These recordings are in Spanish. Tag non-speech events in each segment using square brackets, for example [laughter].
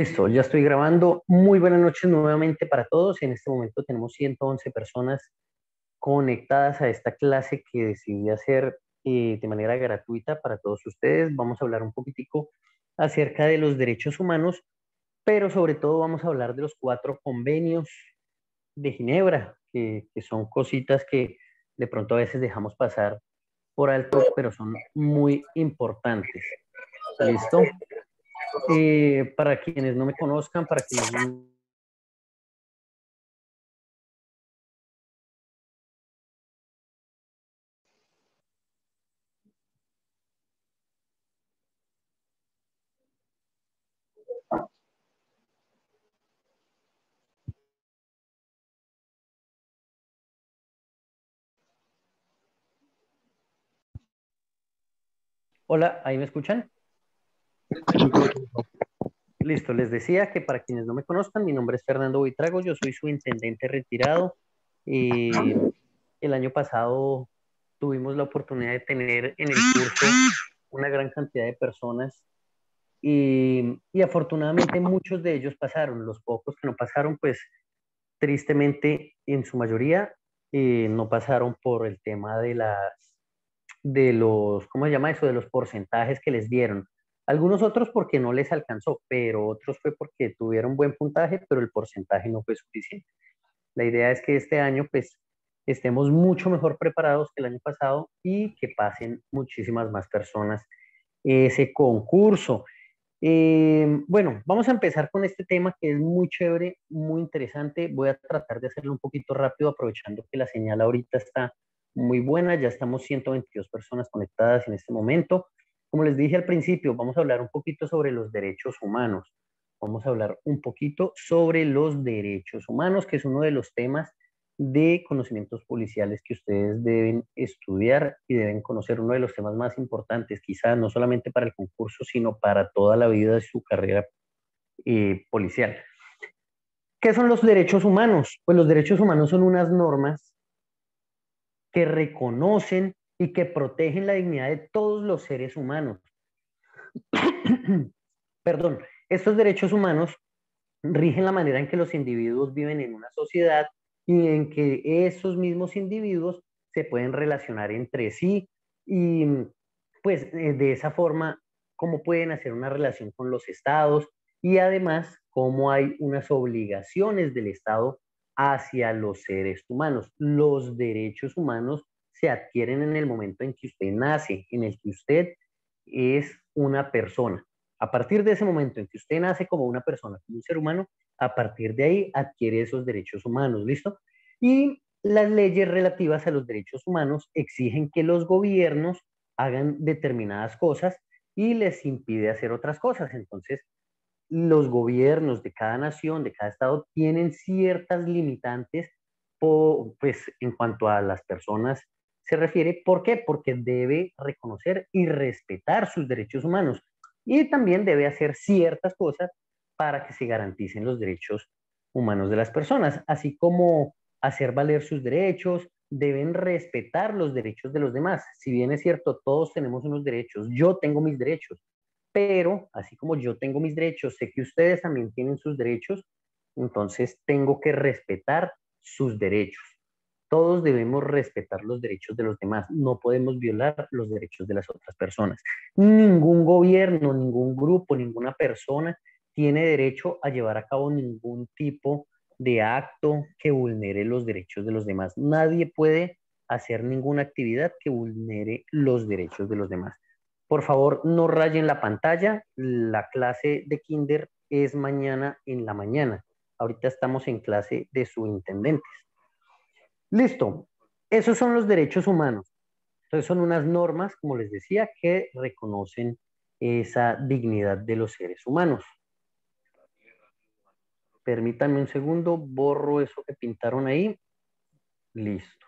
Listo, ya estoy grabando. Muy buenas noches nuevamente para todos. En este momento tenemos 111 personas conectadas a esta clase que decidí hacer eh, de manera gratuita para todos ustedes. Vamos a hablar un poquitico acerca de los derechos humanos, pero sobre todo vamos a hablar de los cuatro convenios de Ginebra, que, que son cositas que de pronto a veces dejamos pasar por alto, pero son muy importantes. ¿Listo? Eh, para quienes no me conozcan, para quienes no Hola, ¿ahí me escuchan? Listo, les decía que para quienes no me conozcan, mi nombre es Fernando Buitrago, yo soy su intendente retirado. y el año pasado tuvimos la oportunidad de tener en el curso una gran cantidad de personas y, y afortunadamente muchos de ellos pasaron, los pocos que no pasaron, pues tristemente en su mayoría eh, no pasaron por el tema de las de los, ¿cómo se llama eso? De los porcentajes que les dieron. Algunos otros porque no les alcanzó, pero otros fue porque tuvieron buen puntaje, pero el porcentaje no fue suficiente. La idea es que este año pues estemos mucho mejor preparados que el año pasado y que pasen muchísimas más personas ese concurso. Eh, bueno, vamos a empezar con este tema que es muy chévere, muy interesante. Voy a tratar de hacerlo un poquito rápido, aprovechando que la señal ahorita está muy buena. Ya estamos 122 personas conectadas en este momento. Como les dije al principio, vamos a hablar un poquito sobre los derechos humanos. Vamos a hablar un poquito sobre los derechos humanos, que es uno de los temas de conocimientos policiales que ustedes deben estudiar y deben conocer, uno de los temas más importantes, quizás no solamente para el concurso, sino para toda la vida de su carrera eh, policial. ¿Qué son los derechos humanos? Pues los derechos humanos son unas normas que reconocen y que protegen la dignidad de todos los seres humanos. [coughs] Perdón, estos derechos humanos rigen la manera en que los individuos viven en una sociedad y en que esos mismos individuos se pueden relacionar entre sí y pues eh, de esa forma cómo pueden hacer una relación con los estados y además cómo hay unas obligaciones del estado hacia los seres humanos. Los derechos humanos se adquieren en el momento en que usted nace, en el que usted es una persona. A partir de ese momento en que usted nace como una persona, como un ser humano, a partir de ahí adquiere esos derechos humanos, ¿listo? Y las leyes relativas a los derechos humanos exigen que los gobiernos hagan determinadas cosas y les impide hacer otras cosas. Entonces, los gobiernos de cada nación, de cada estado, tienen ciertas limitantes pues, en cuanto a las personas se refiere. ¿Por qué? Porque debe reconocer y respetar sus derechos humanos y también debe hacer ciertas cosas para que se garanticen los derechos humanos de las personas, así como hacer valer sus derechos, deben respetar los derechos de los demás. Si bien es cierto, todos tenemos unos derechos, yo tengo mis derechos, pero así como yo tengo mis derechos, sé que ustedes también tienen sus derechos, entonces tengo que respetar sus derechos. Todos debemos respetar los derechos de los demás, no podemos violar los derechos de las otras personas. Ningún gobierno, ningún grupo, ninguna persona tiene derecho a llevar a cabo ningún tipo de acto que vulnere los derechos de los demás. Nadie puede hacer ninguna actividad que vulnere los derechos de los demás. Por favor, no rayen la pantalla. La clase de kinder es mañana en la mañana. Ahorita estamos en clase de subintendentes. Listo. Esos son los derechos humanos. Entonces son unas normas, como les decía, que reconocen esa dignidad de los seres humanos. Permítanme un segundo, borro eso que pintaron ahí. Listo.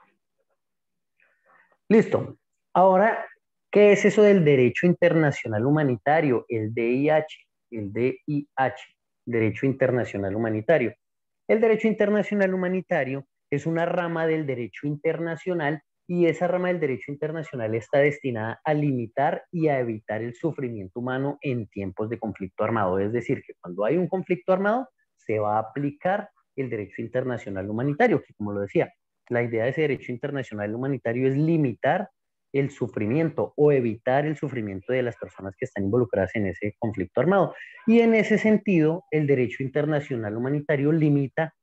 Listo. Ahora ¿Qué es eso del derecho internacional humanitario? El DIH, el DIH, Derecho Internacional Humanitario. El derecho internacional humanitario es una rama del derecho internacional y esa rama del derecho internacional está destinada a limitar y a evitar el sufrimiento humano en tiempos de conflicto armado. Es decir, que cuando hay un conflicto armado, se va a aplicar el derecho internacional humanitario, que como lo decía, la idea de ese derecho internacional humanitario es limitar el sufrimiento o evitar el sufrimiento de las personas que están involucradas en ese conflicto armado. Y en ese sentido, el derecho internacional humanitario limita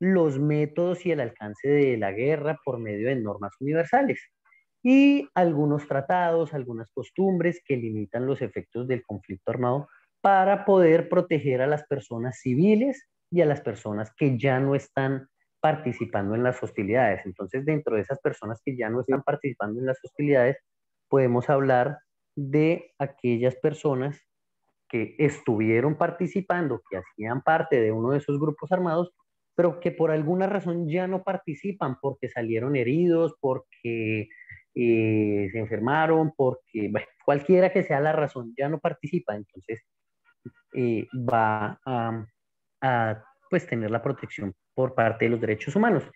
los métodos y el alcance de la guerra por medio de normas universales y algunos tratados, algunas costumbres que limitan los efectos del conflicto armado para poder proteger a las personas civiles y a las personas que ya no están participando en las hostilidades. Entonces, dentro de esas personas que ya no están participando en las hostilidades, podemos hablar de aquellas personas que estuvieron participando, que hacían parte de uno de esos grupos armados, pero que por alguna razón ya no participan porque salieron heridos, porque eh, se enfermaron, porque [laughs] cualquiera que sea la razón, ya no participa, entonces eh, va a, a, pues, tener la protección por parte de los derechos humanos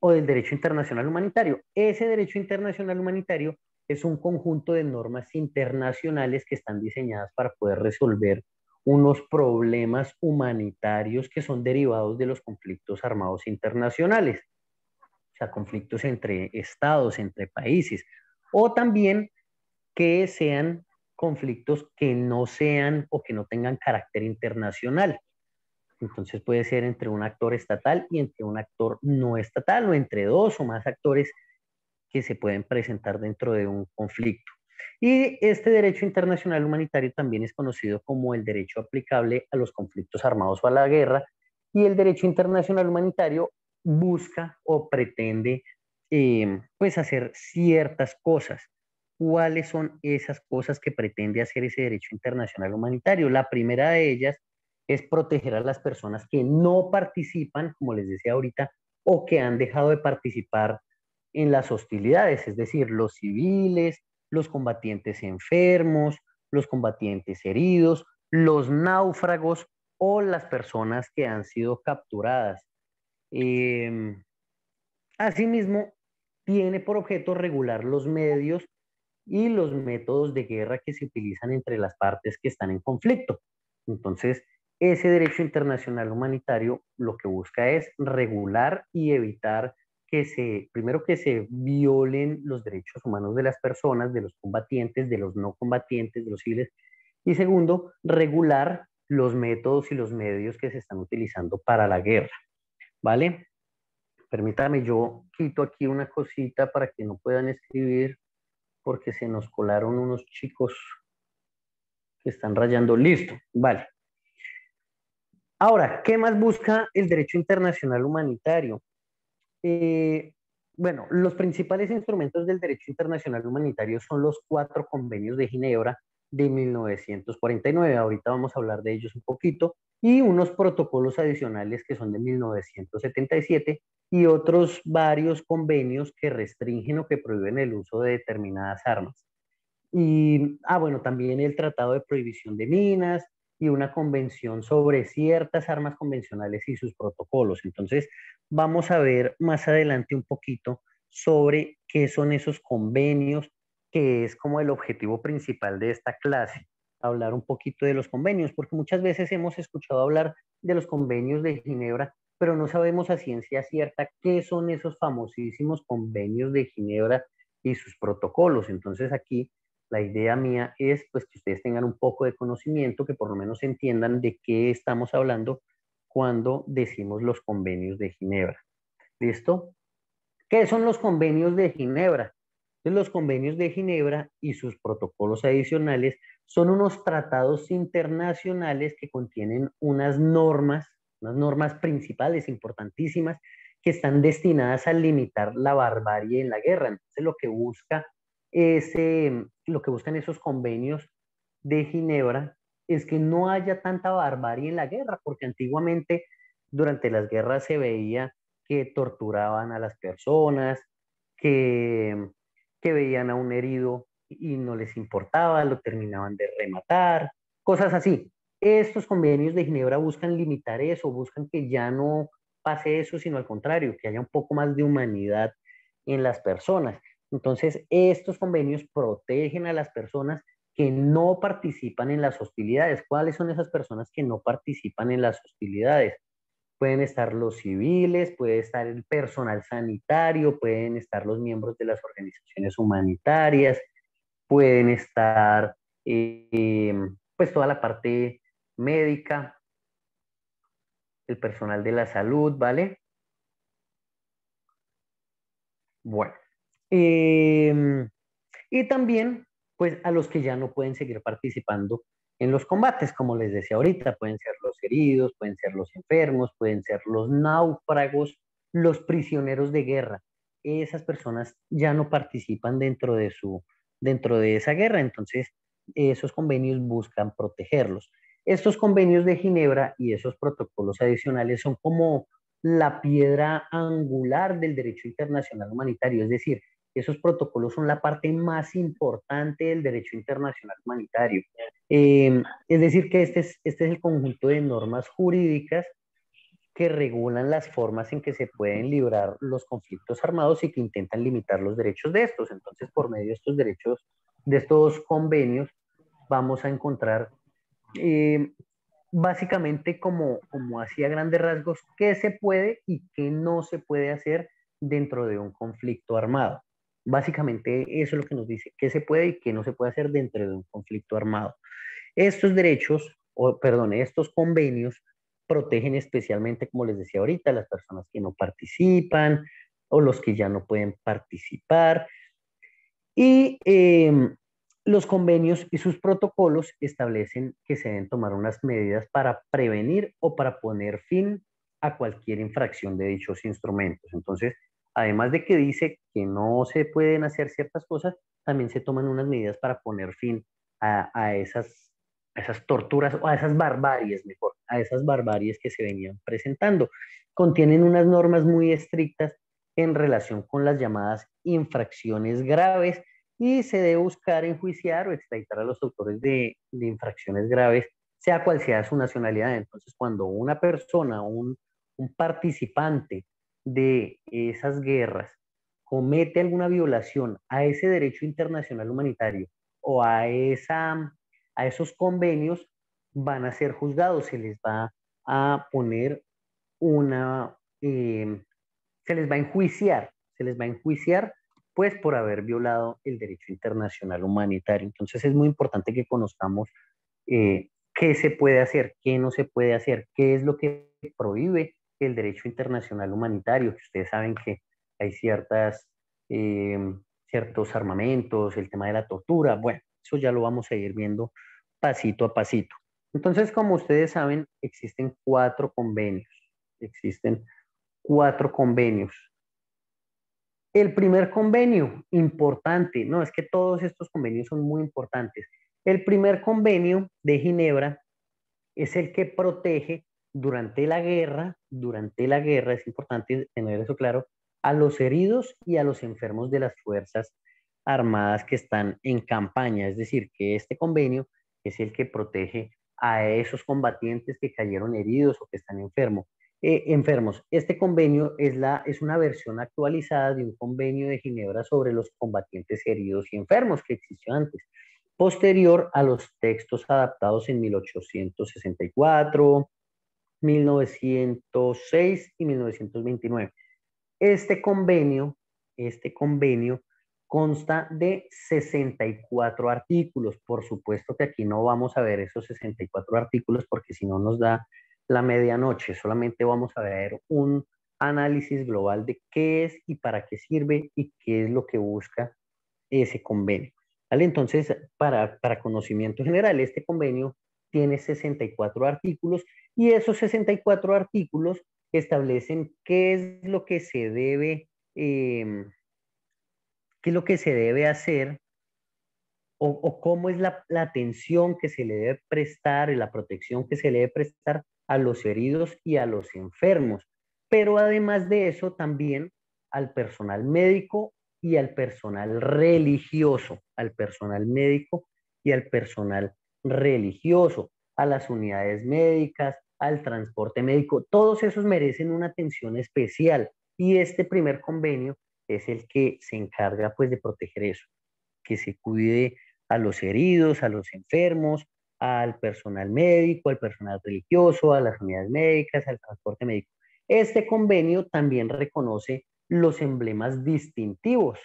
o del derecho internacional humanitario. Ese derecho internacional humanitario es un conjunto de normas internacionales que están diseñadas para poder resolver unos problemas humanitarios que son derivados de los conflictos armados internacionales, o sea, conflictos entre estados, entre países, o también que sean conflictos que no sean o que no tengan carácter internacional. Entonces puede ser entre un actor estatal y entre un actor no estatal o entre dos o más actores que se pueden presentar dentro de un conflicto. Y este derecho internacional humanitario también es conocido como el derecho aplicable a los conflictos armados o a la guerra. Y el derecho internacional humanitario busca o pretende eh, pues hacer ciertas cosas. ¿Cuáles son esas cosas que pretende hacer ese derecho internacional humanitario? La primera de ellas es proteger a las personas que no participan, como les decía ahorita, o que han dejado de participar en las hostilidades, es decir, los civiles, los combatientes enfermos, los combatientes heridos, los náufragos o las personas que han sido capturadas. Em, asimismo, tiene por objeto regular los medios y los métodos de guerra que se utilizan entre las partes que están en conflicto. Entonces, ese derecho internacional humanitario lo que busca es regular y evitar que se, primero que se violen los derechos humanos de las personas, de los combatientes, de los no combatientes, de los civiles, y segundo, regular los métodos y los medios que se están utilizando para la guerra. ¿Vale? Permítame, yo quito aquí una cosita para que no puedan escribir porque se nos colaron unos chicos que están rayando. Listo, vale. Ahora, ¿qué más busca el derecho internacional humanitario? Eh, bueno, los principales instrumentos del derecho internacional humanitario son los cuatro convenios de Ginebra de 1949. Ahorita vamos a hablar de ellos un poquito. Y unos protocolos adicionales que son de 1977 y otros varios convenios que restringen o que prohíben el uso de determinadas armas. Y, ah, bueno, también el Tratado de Prohibición de Minas, y una convención sobre ciertas armas convencionales y sus protocolos. Entonces, vamos a ver más adelante un poquito sobre qué son esos convenios, que es como el objetivo principal de esta clase, hablar un poquito de los convenios, porque muchas veces hemos escuchado hablar de los convenios de Ginebra, pero no sabemos a ciencia cierta qué son esos famosísimos convenios de Ginebra y sus protocolos. Entonces aquí la idea mía es pues que ustedes tengan un poco de conocimiento, que por lo menos entiendan de qué estamos hablando cuando decimos los convenios de Ginebra. ¿Listo? ¿Qué son los convenios de Ginebra? los convenios de Ginebra y sus protocolos adicionales son unos tratados internacionales que contienen unas normas, unas normas principales importantísimas que están destinadas a limitar la barbarie en la guerra. Entonces lo que busca ese, lo que buscan esos convenios de Ginebra es que no haya tanta barbarie en la guerra, porque antiguamente durante las guerras se veía que torturaban a las personas, que, que veían a un herido y no les importaba, lo terminaban de rematar, cosas así. Estos convenios de Ginebra buscan limitar eso, buscan que ya no pase eso, sino al contrario, que haya un poco más de humanidad en las personas. Entonces, estos convenios protegen a las personas que no participan en las hostilidades. ¿Cuáles son esas personas que no participan en las hostilidades? Pueden estar los civiles, puede estar el personal sanitario, pueden estar los miembros de las organizaciones humanitarias, pueden estar eh, pues toda la parte médica, el personal de la salud, ¿vale? Bueno, em, y también, pues a los que ya no pueden seguir participando en los combates, como les decía ahorita, pueden ser los heridos, pueden ser los enfermos, pueden ser los náufragos, los prisioneros de guerra. Esas personas ya no participan dentro de su, dentro de esa guerra, entonces esos convenios buscan protegerlos. Estos convenios de Ginebra y esos protocolos adicionales son como la piedra angular del derecho internacional humanitario, es decir, esos protocolos son la parte más importante del derecho internacional humanitario. Eh, es decir, que este es, este es el conjunto de normas jurídicas que regulan las formas en que se pueden librar los conflictos armados y que intentan limitar los derechos de estos. Entonces, por medio de estos derechos, de estos convenios, vamos a encontrar eh, básicamente como, como hacía grandes rasgos qué se puede y qué no se puede hacer dentro de un conflicto armado. Básicamente eso es lo que nos dice qué se puede y qué no se puede hacer dentro de un conflicto armado. Estos derechos, o perdón, estos convenios protegen especialmente, como les decía ahorita, las personas que no participan o los que ya no pueden participar. Y em, los convenios y sus protocolos establecen que se deben tomar unas medidas para prevenir o para poner fin a cualquier infracción de dichos instrumentos. Entonces, además de que dice que no se pueden hacer ciertas cosas, también se toman unas medidas para poner fin a, esas, esas torturas o a esas barbaries, mejor, a esas barbaries que se venían presentando. Contienen unas normas muy estrictas en relación con las llamadas infracciones graves y se debe buscar enjuiciar o extraditar a los autores de, de infracciones graves, sea cual sea su nacionalidad. Entonces, cuando una persona, un, un participante de esas guerras comete alguna violación a ese derecho internacional humanitario o a, esa, a esos convenios, van a ser juzgados, se les va a poner una, eh, se les va a enjuiciar, se les va a enjuiciar pues por haber violado el derecho internacional humanitario. Entonces es muy importante que conozcamos eh, qué se puede hacer, qué no se puede hacer, qué es lo que prohíbe el derecho internacional humanitario, que ustedes saben que hay ciertas, eh, ciertos armamentos, el tema de la tortura, bueno, eso ya lo vamos a ir viendo pasito a pasito. Entonces, como ustedes saben, existen cuatro convenios, existen cuatro convenios. El primer convenio, importante, no, es que todos estos convenios son muy importantes. El primer convenio de Ginebra es el que protege durante la guerra, durante la guerra, es importante tener eso claro, a los heridos y a los enfermos de las Fuerzas Armadas que están en campaña. Es decir, que este convenio es el que protege a esos combatientes que cayeron heridos o que están enfermos. Eh, enfermos. Este convenio es, la, es una versión actualizada de un convenio de Ginebra sobre los combatientes heridos y enfermos que existió antes, posterior a los textos adaptados en 1864, 1906 y 1929. Este convenio, este convenio consta de 64 artículos. Por supuesto que aquí no vamos a ver esos 64 artículos porque si no nos da la medianoche. Solamente vamos a ver un análisis global de qué es y para qué sirve y qué es lo que busca ese convenio. ¿Vale? Entonces, para, para conocimiento general, este convenio tiene 64 artículos y esos 64 artículos establecen qué es lo que se debe, em, qué es lo que se debe hacer o, cómo es la, la, atención que se le debe prestar y la protección que se le debe prestar a los heridos y a los enfermos. Pero además de eso, también al personal médico y al personal religioso, al personal médico y al personal religioso, a las unidades médicas, al transporte médico, todos esos merecen una atención especial y este primer convenio es el que se encarga pues de proteger eso, que se cuide a los heridos, a los enfermos, al personal médico, al personal religioso, a las unidades médicas, al transporte médico. Este convenio también reconoce los emblemas distintivos.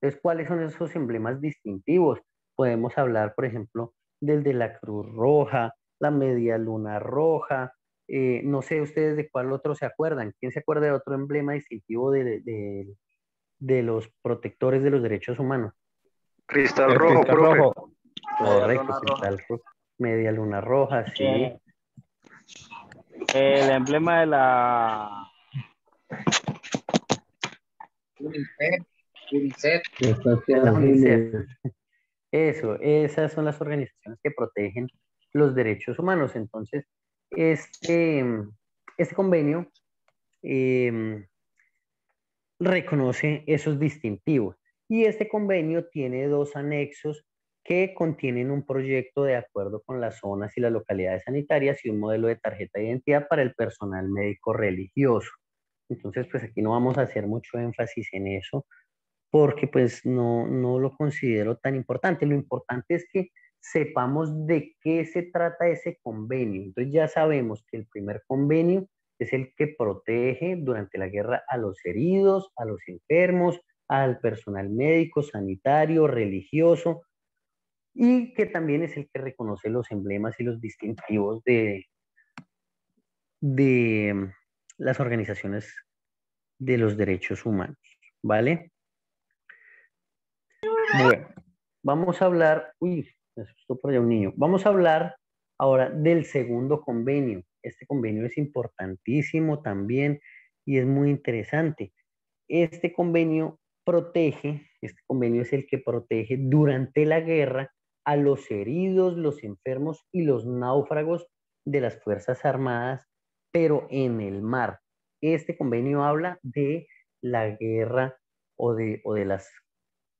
Entonces, ¿cuáles son esos emblemas distintivos? Podemos hablar, por ejemplo, del de la Cruz Roja, la Media Luna Roja, eh, no sé ustedes de cuál otro se acuerdan. ¿Quién se acuerda de otro emblema distintivo de, de, los protectores de los derechos humanos? Cristal rojo, rojo. Correcto, cristal rojo. Media Luna Roja, sí. El emblema de la eso, esas son las organizaciones que protegen los derechos humanos. Entonces, este, este convenio em, reconoce esos distintivos y este convenio tiene dos anexos que contienen un proyecto de acuerdo con las zonas y las localidades sanitarias y un modelo de tarjeta de identidad para el personal médico religioso. Entonces, pues aquí no vamos a hacer mucho énfasis en eso porque pues no, no lo considero tan importante. Lo importante es que sepamos de qué se trata ese convenio. Entonces ya sabemos que el primer convenio es el que protege durante la guerra a los heridos, a los enfermos, al personal médico, sanitario, religioso, y que también es el que reconoce los emblemas y los distintivos de, de las organizaciones de los derechos humanos, ¿vale? Bueno, vamos a hablar, uy, me asustó por allá un niño, vamos a hablar ahora del segundo convenio. Este convenio es importantísimo también y es muy interesante. Este convenio protege, este convenio es el que protege durante la guerra a los heridos, los enfermos y los náufragos de las Fuerzas Armadas, pero en el mar. Este convenio habla de la guerra o de, o de las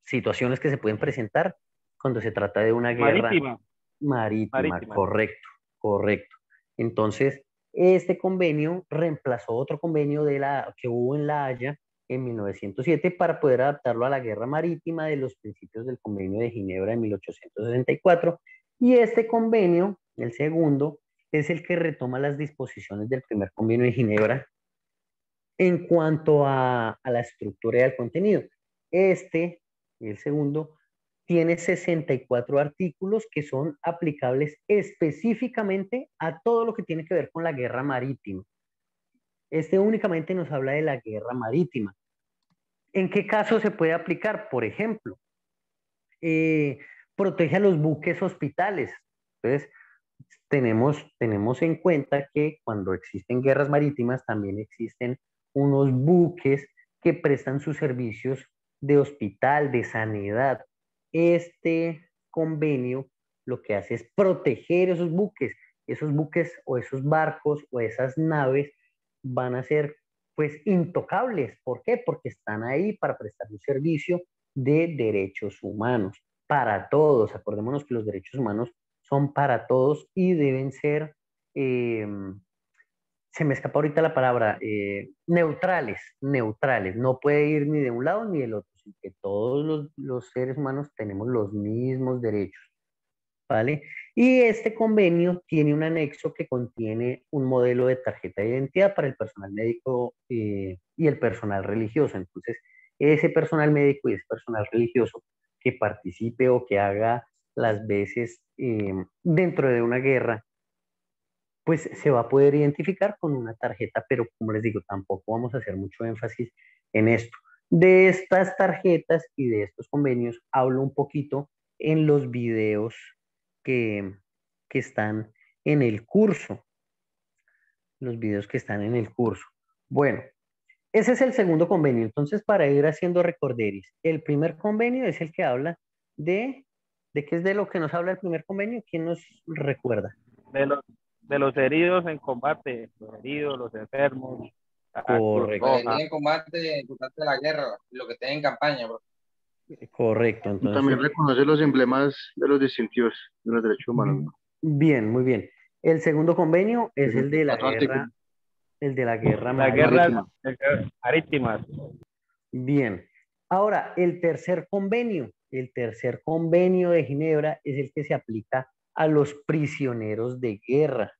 situaciones que se pueden presentar cuando se trata de una guerra marítima. Marítima, correcto, correcto. Entonces, este convenio reemplazó otro convenio de la, que hubo en La Haya en 1907 para poder adaptarlo a la guerra marítima de los principios del convenio de Ginebra de 1864. Y este convenio, el segundo, es el que retoma las disposiciones del primer convenio de Ginebra en cuanto a, a la estructura y al contenido. Este, el segundo, tiene 64 artículos que son aplicables específicamente a todo lo que tiene que ver con la guerra marítima. Este únicamente nos habla de la guerra marítima. ¿En qué caso se puede aplicar? Por ejemplo, eh, protege a los buques hospitales. Entonces, tenemos, tenemos en cuenta que cuando existen guerras marítimas también existen unos buques que prestan sus servicios de hospital, de sanidad. Este convenio lo que hace es proteger esos buques. Esos buques o esos barcos o esas naves van a ser pues intocables. ¿Por qué? Porque están ahí para prestar un servicio de derechos humanos para todos. Acordémonos que los derechos humanos son para todos y deben ser, em, se me escapa ahorita la palabra, eh, neutrales, neutrales. No puede ir ni de un lado ni del otro, que todos los, los seres humanos tenemos los mismos derechos. ¿Vale? Y este convenio tiene un anexo que contiene un modelo de tarjeta de identidad para el personal médico eh, y el personal religioso. Entonces, ese personal médico y ese personal religioso que participe o que haga las veces eh, dentro de una guerra, pues se va a poder identificar con una tarjeta, pero como les digo, tampoco vamos a hacer mucho énfasis en esto. De estas tarjetas y de estos convenios hablo un poquito en los videos que, están en el curso. Los videos que están en el curso. Bueno, ese es el segundo convenio. Entonces, para ir haciendo recorderis, el primer convenio es el que habla de, ¿de qué es de lo que nos habla el primer convenio? ¿Quién nos recuerda? De los, de los heridos en combate, los heridos, los enfermos. Correcto. en combate durante la guerra, lo que estén en campaña. Correcto. Entonces, También reconoce los emblemas de los distintivos de los derechos humanos. Bien, muy bien. El segundo convenio es el de la guerra, el de la guerra la guerra marítima. Bien. Ahora, el tercer convenio, el tercer convenio de Ginebra es el que se aplica a los prisioneros de guerra.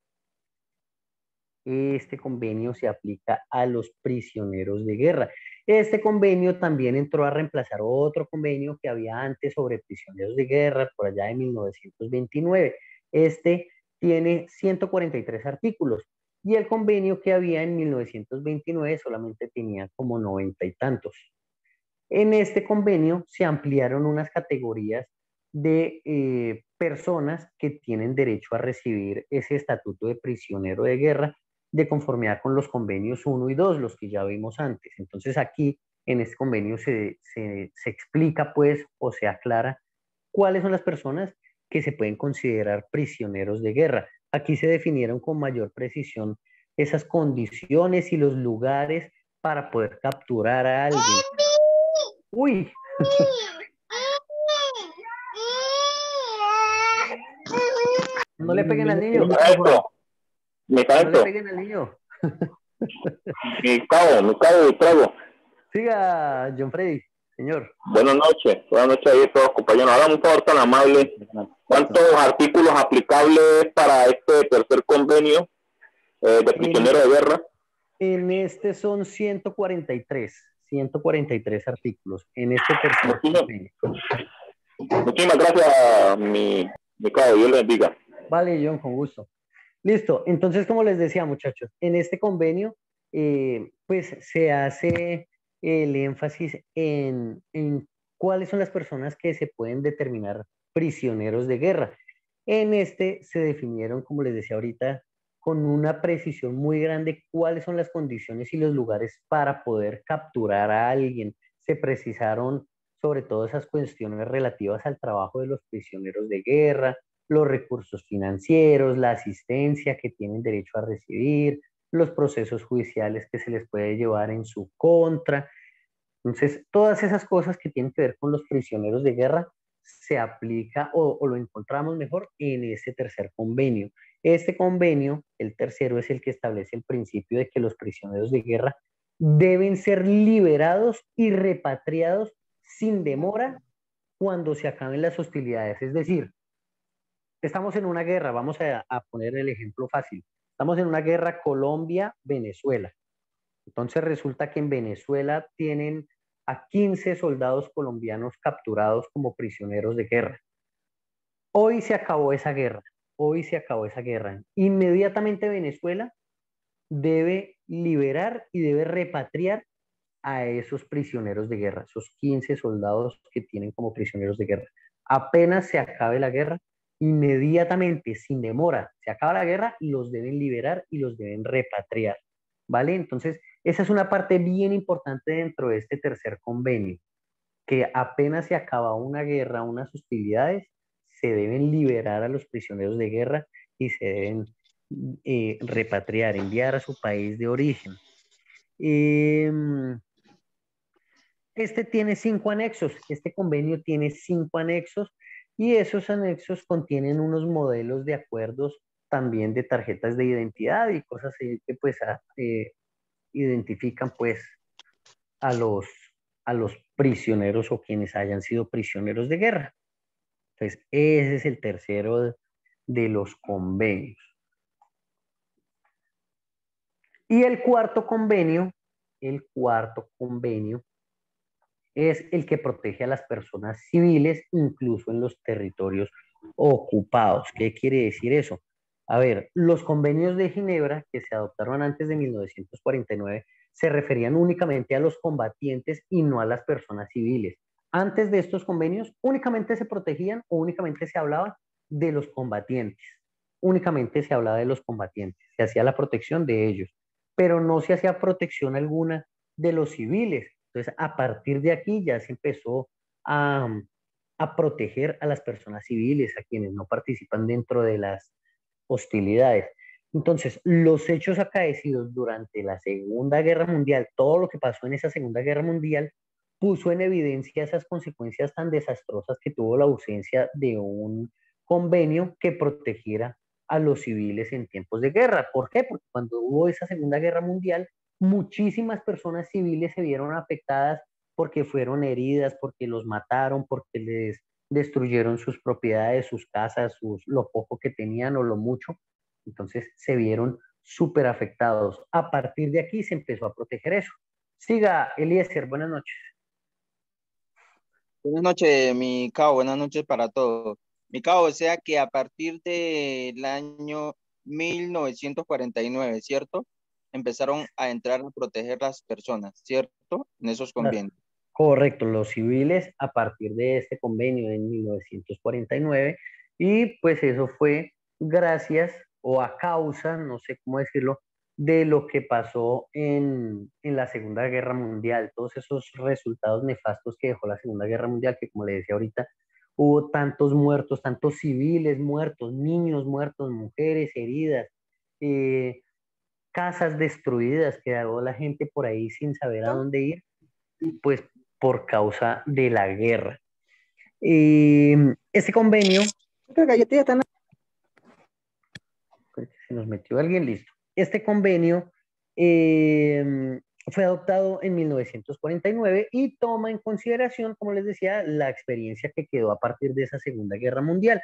Este convenio se aplica a los prisioneros de guerra. Este convenio también entró a reemplazar otro convenio que había antes sobre prisioneros de guerra por allá de 1929. Este tiene 143 artículos y el convenio que había en 1929 solamente tenía como 90 y tantos. En este convenio se ampliaron unas categorías de eh, personas que tienen derecho a recibir ese estatuto de prisionero de guerra de conformidad con los convenios 1 y 2, los que ya vimos antes. Entonces aquí en este convenio se, se, se explica pues o se aclara cuáles son las personas que se pueden considerar prisioneros de guerra. Aquí se definieron con mayor precisión esas condiciones y los lugares para poder capturar a alguien. Uy. No le peguen al niño. Me No niño. Mi cabo, mi cabo de trago. Siga, John Freddy, señor. Buenas noches, buenas noches a todos compañeros. Ahora un favor tan amable. ¿Cuántos artículos aplicables para este tercer convenio eh, de prisioneros de guerra? En este son 143, 143 artículos. En este tercer convenio. Muchísimas gracias, mi, mi cabo. Dios les bendiga. Vale, John, con gusto. Listo. Entonces, como les decía, muchachos, en este convenio, eh, pues se hace el énfasis en, en cuáles son las personas que se pueden determinar prisioneros de guerra. En este se definieron, como les decía ahorita, con una precisión muy grande cuáles son las condiciones y los lugares para poder capturar a alguien. Se precisaron sobre todo esas cuestiones relativas al trabajo de los prisioneros de guerra, los recursos financieros, la asistencia que tienen derecho a recibir, los procesos judiciales que se les puede llevar en su contra. Entonces, todas esas cosas que tienen que ver con los prisioneros de guerra se aplica o, o, lo encontramos mejor en este tercer convenio. Este convenio, el tercero, es el que establece el principio de que los prisioneros de guerra deben ser liberados y repatriados sin demora cuando se acaben las hostilidades. Es decir, estamos en una guerra, vamos a, poner el ejemplo fácil. Estamos en una guerra Colombia-Venezuela. Entonces resulta que en Venezuela tienen a 15 soldados colombianos capturados como prisioneros de guerra. Hoy se acabó esa guerra, hoy se acabó esa guerra. Inmediatamente Venezuela debe liberar y debe repatriar a esos prisioneros de guerra, esos 15 soldados que tienen como prisioneros de guerra. Apenas se acabe la guerra, inmediatamente, sin demora, se acaba la guerra, los deben liberar y los deben repatriar. ¿Vale? Entonces, esa es una parte bien importante dentro de este tercer convenio, que apenas se acaba una guerra, unas hostilidades, se deben liberar a los prisioneros de guerra y se deben eh, repatriar, enviar a su país de origen. Eh, este tiene cinco anexos, este convenio tiene cinco anexos y esos anexos contienen unos modelos de acuerdos también de tarjetas de identidad y cosas que pues eh, identifican pues a los, a los prisioneros o quienes hayan sido prisioneros de guerra. Entonces, ese es el tercero de los convenios. Y el cuarto convenio, el cuarto convenio es el que protege a las personas civiles, incluso en los territorios ocupados. ¿Qué quiere decir eso? A ver, los convenios de Ginebra que se adoptaron antes de 1949 se referían únicamente a los combatientes y no a las personas civiles. Antes de estos convenios únicamente se protegían o únicamente se hablaba de los combatientes. Únicamente se hablaba de los combatientes, se hacía la protección de ellos, pero no se hacía protección alguna de los civiles. Entonces, a partir de aquí ya se empezó a, a proteger a las personas civiles, a quienes no participan dentro de las hostilidades. Entonces, los hechos acaecidos durante la Segunda Guerra Mundial, todo lo que pasó en esa Segunda Guerra Mundial, puso en evidencia esas consecuencias tan desastrosas que tuvo la ausencia de un convenio que protegiera a los civiles en tiempos de guerra. ¿Por qué? Porque cuando hubo esa Segunda Guerra Mundial, muchísimas personas civiles se vieron afectadas porque fueron heridas, porque los mataron, porque les destruyeron sus propiedades, sus casas, sus, lo poco que tenían o lo mucho. Entonces se vieron súper afectados. A partir de aquí se empezó a proteger eso. Siga, Eliezer, buenas noches. Buenas noches, mi cabo, buenas noches para todos. Mi cabo, o sea que a partir del año 1949, ¿cierto? Empezaron a entrar a proteger las personas, ¿cierto? En esos convenios. Correcto, los civiles a partir de este convenio en 1949 y pues eso fue gracias o a causa, no sé cómo decirlo, de lo que pasó en, en, la Segunda Guerra Mundial, todos esos resultados nefastos que dejó la Segunda Guerra Mundial, que como le decía ahorita, hubo tantos muertos, tantos civiles muertos, niños muertos, mujeres heridas, eh, casas destruidas, quedó la gente por ahí sin saber a dónde ir, pues por causa de la guerra. Eh, este convenio... Se nos metió alguien, listo. Este convenio eh, fue adoptado en 1949 y toma en consideración, como les decía, la experiencia que quedó a partir de esa Segunda Guerra Mundial.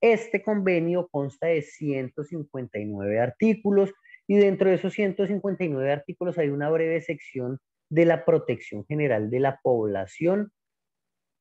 Este convenio consta de 159 artículos y dentro de esos 159 artículos hay una breve sección de la protección general de la población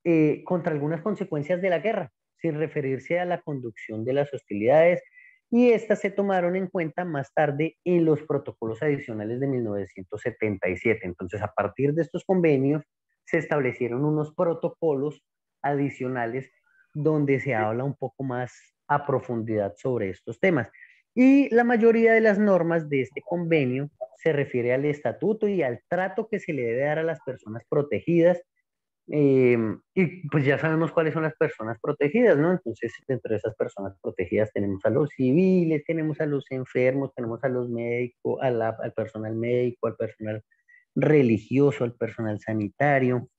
eh, contra algunas consecuencias de la guerra, sin referirse a la conducción de las hostilidades, y estas se tomaron en cuenta más tarde en los protocolos adicionales de 1977. Entonces, a partir de estos convenios, se establecieron unos protocolos adicionales donde se habla un poco más a profundidad sobre estos temas. Y la mayoría de las normas de este convenio se refiere al estatuto y al trato que se le debe dar a las personas protegidas Em, y pues ya sabemos cuáles son las personas protegidas, ¿no? Entonces, dentro de esas personas protegidas tenemos a los civiles, tenemos a los enfermos, tenemos a los médicos, al personal médico, al personal religioso, al personal sanitario.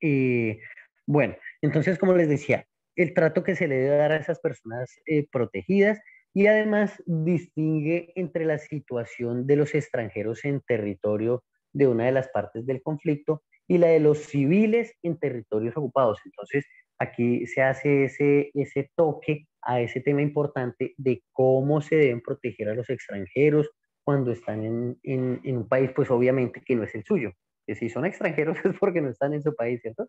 Eh, bueno, entonces, como les decía, el trato que se le debe dar a esas personas eh, protegidas y además distingue entre la situación de los extranjeros en territorio de una de las partes del conflicto y la de los civiles en territorios ocupados. Entonces, aquí se hace ese, toque a ese tema importante de cómo se deben proteger a los extranjeros cuando están en, en, un país, pues obviamente que no es el suyo. Que si son extranjeros [laughs] es porque no están en su país, ¿cierto?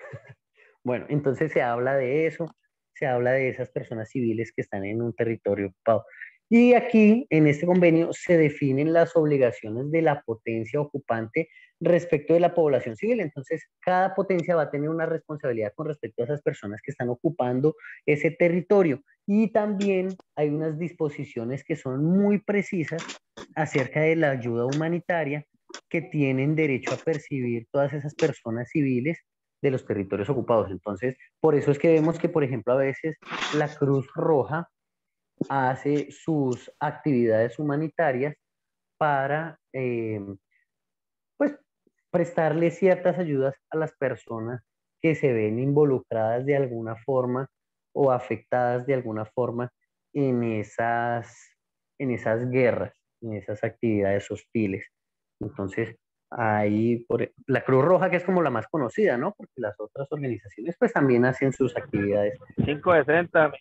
[laughs] bueno, entonces se habla de eso, se habla de esas personas civiles que están en un territorio ocupado. Y aquí, en este convenio, se definen las obligaciones de la potencia ocupante respecto de la población civil. Entonces, cada potencia va a tener una responsabilidad con respecto a esas personas que están ocupando ese territorio. Y también hay unas disposiciones que son muy precisas acerca de la ayuda humanitaria que tienen derecho a percibir todas esas personas civiles de los territorios ocupados. Entonces, por eso es que vemos que, por ejemplo, a veces la Cruz Roja hace sus actividades humanitarias para eh, pues, prestarle ciertas ayudas a las personas que se ven involucradas de alguna forma o afectadas de alguna forma en esas, en esas guerras, en esas actividades hostiles. Entonces, ahí por, la Cruz Roja, que es como la más conocida, ¿no? Porque las otras organizaciones pues también hacen sus actividades. 560, mi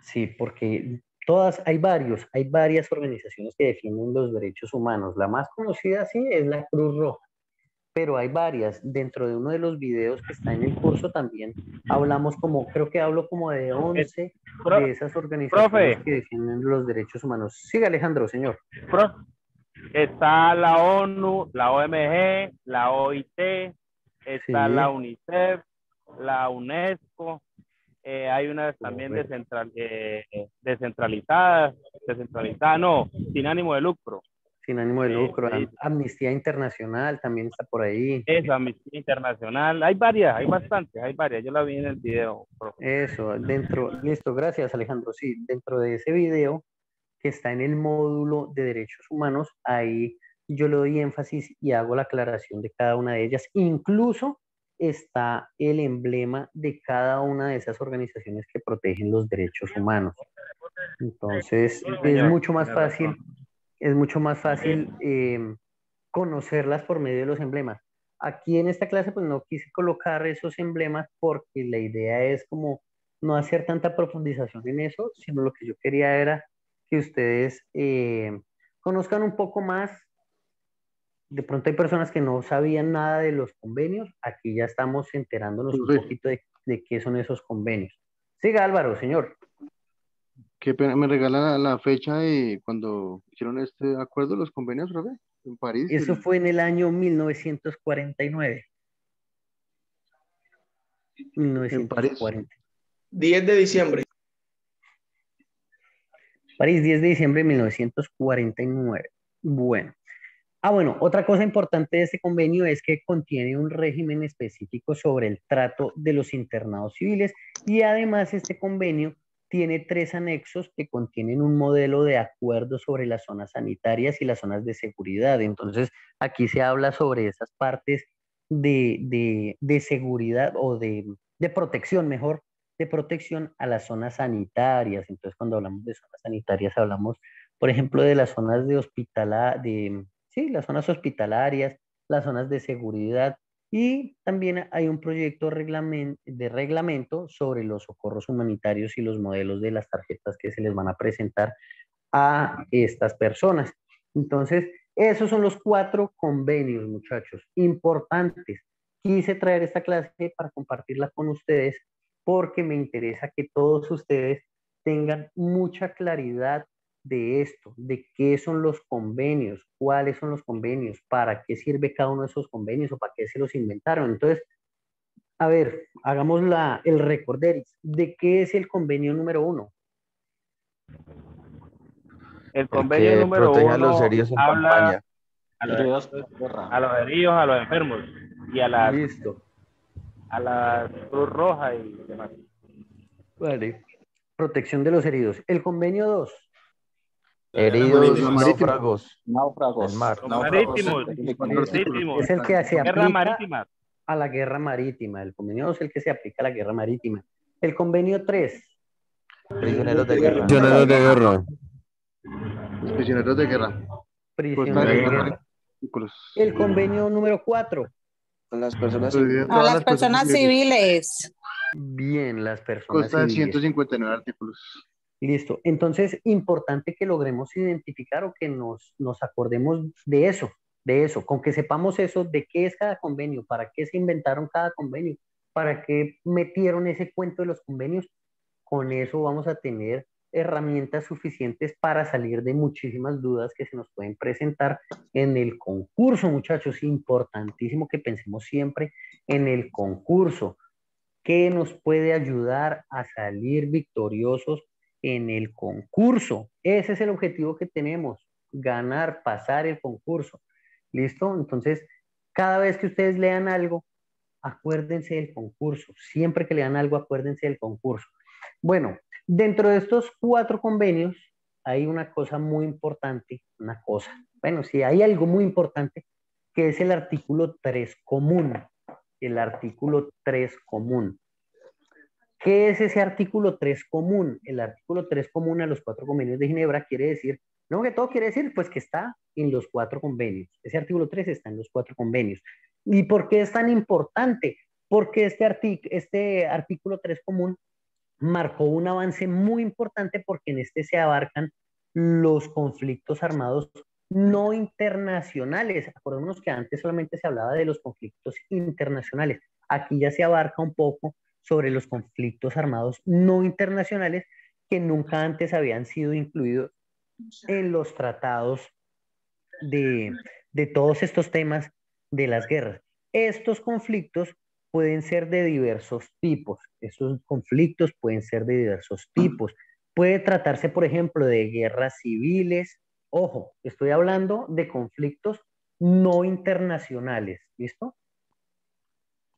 Sí, porque todas, hay varios, hay varias organizaciones que defienden los derechos humanos. La más conocida, sí, es la Cruz Roja, pero hay varias. Dentro de uno de los videos que está en el curso también hablamos como, creo que hablo como de 11 de esas organizaciones que defienden los derechos humanos. Siga Alejandro, señor. Está la ONU, la OMG, la OIT, está la UNICEF, la UNESCO, eh, hay unas también descentral, eh, descentralizadas, descentralizadas, no, sin ánimo de lucro. Sin ánimo de lucro. Amnistía Internacional también está por ahí. Eso, Amnistía Internacional. Hay varias, hay bastantes, hay varias. Yo la vi en el video. Eso, dentro, listo, gracias Alejandro. Sí, dentro de ese video que está en el módulo de derechos humanos, ahí yo le doy énfasis y hago la aclaración de cada una de ellas, incluso está el emblema de cada una de esas organizaciones que protegen los derechos humanos. Entonces, es mucho más fácil, es mucho más fácil em, conocerlas por medio de los emblemas. Aquí en esta clase pues no quise colocar esos emblemas porque la idea es como no hacer tanta profundización en eso, sino lo que yo quería era que ustedes eh, conozcan un poco más. De pronto hay personas que no sabían nada de los convenios, aquí ya estamos enterándonos un poquito de, de qué son esos convenios. Siga Álvaro, señor. Qué pena, me regala la, fecha de cuando hicieron este acuerdo, los convenios, profe, en París. Eso fue en el año 1949. 1940. 10 de diciembre. París, 10 de diciembre de 1949. Bueno. Ah, bueno, otra cosa importante de este convenio es que contiene un régimen específico sobre el trato de los internados civiles y además este convenio tiene tres anexos que contienen un modelo de acuerdo sobre las zonas sanitarias y las zonas de seguridad. Entonces, aquí se habla sobre esas partes de, seguridad o de, protección, mejor, de protección a las zonas sanitarias. Entonces, cuando hablamos de zonas sanitarias, hablamos, por ejemplo, de las zonas de hospital, de, sí, las zonas hospitalarias, las zonas de seguridad, y también hay un proyecto de reglamento sobre los socorros humanitarios y los modelos de las tarjetas que se les van a presentar a estas personas. Entonces, esos son los cuatro convenios, muchachos, importantes. Quise traer esta clase para compartirla con ustedes porque me interesa que todos ustedes tengan mucha claridad de esto, de qué son los convenios, cuáles son los convenios, para qué sirve cada uno de esos convenios o para qué se los inventaron. Entonces, a ver, hagamos la, el recorderis. ¿De qué es el convenio número uno? El convenio número uno a los heridos en habla a los, heridos, a los heridos, a los enfermos y a la, Listo. A la Cruz Roja y demás. Vale. Protección de los heridos. El convenio 2. Heridos, náufragos. Náufragos. mar. Marítimos. Es el que se guerra marítima. a la guerra marítima. El convenio es el que se aplica a la guerra marítima. El convenio 3. Prisioneros de guerra. Prisioneros de guerra. Prisioneros de guerra. Prisioneros de guerra. El convenio número 4. Con las personas civiles. A las personas civiles. Bien, las personas Consta 159 artículos. Listo. Entonces, importante que logremos identificar o que nos, nos acordemos de eso, de eso, con que sepamos eso, de qué es cada convenio, para qué se inventaron cada convenio, para qué metieron ese cuento de los convenios. Con eso vamos a tener herramientas suficientes para salir de muchísimas dudas que se nos pueden presentar en el concurso, muchachos. Importantísimo que pensemos siempre en el concurso. ¿Qué nos puede ayudar a salir victoriosos en el concurso. Ese es el objetivo que tenemos, ganar, pasar el concurso. ¿Listo? Entonces, cada vez que ustedes lean algo, acuérdense del concurso. Siempre que lean algo, acuérdense del concurso. Bueno, dentro de estos cuatro convenios hay una cosa muy importante, una cosa. Bueno, sí, hay algo muy importante que es el artículo 3 común. El artículo 3 común. ¿Qué es ese artículo 3 común? El artículo 3 común a los cuatro convenios de Ginebra quiere decir, no que todo quiere decir, pues que está en los cuatro convenios. Ese artículo 3 está en los cuatro convenios. ¿Y por qué es tan importante? Porque este, este artículo 3 común marcó un avance muy importante porque en este se abarcan los conflictos armados no internacionales. Acordémonos que antes solamente se hablaba de los conflictos internacionales. Aquí ya se abarca un poco sobre los conflictos armados no internacionales que nunca antes habían sido incluidos en los tratados de, todos estos temas de las guerras. Estos conflictos pueden ser de diversos tipos. Estos conflictos pueden ser de diversos tipos. Puede tratarse, por ejemplo, de guerras civiles. Ojo, estoy hablando de conflictos no internacionales, ¿listo?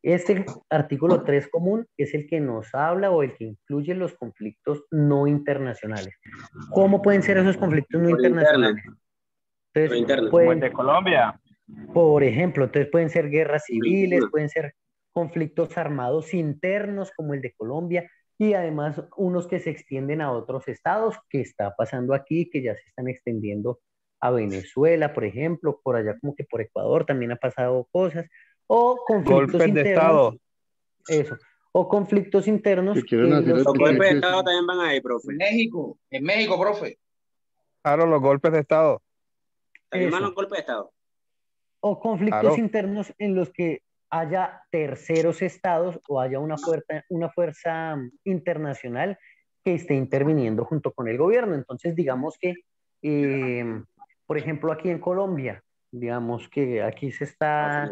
Este artículo 3 común es el que nos habla o el que incluye los conflictos no internacionales. ¿Cómo pueden ser esos conflictos no internacionales? Entonces, pueden, de Colombia. Por ejemplo, entonces pueden ser guerras civiles, pueden ser conflictos armados internos como el de Colombia y además unos que se extienden a otros estados, que está pasando aquí, que ya se están extendiendo a Venezuela, por ejemplo, por allá como que por Ecuador también ha pasado cosas, o conflictos Golpes de internos. Estado. Eso, o conflictos internos. Que quieren hacer los Los golpes de. Estado también van ahí, profe. En México, en México, profe. Claro, los golpes de Estado. También van los golpes de Estado. o conflictos Claro. internos en los que haya terceros estados o haya una fuerza, una fuerza mm, internacional que esté interviniendo junto con el gobierno. Entonces, digamos que, eh, por ejemplo, aquí en Colombia, digamos que aquí se está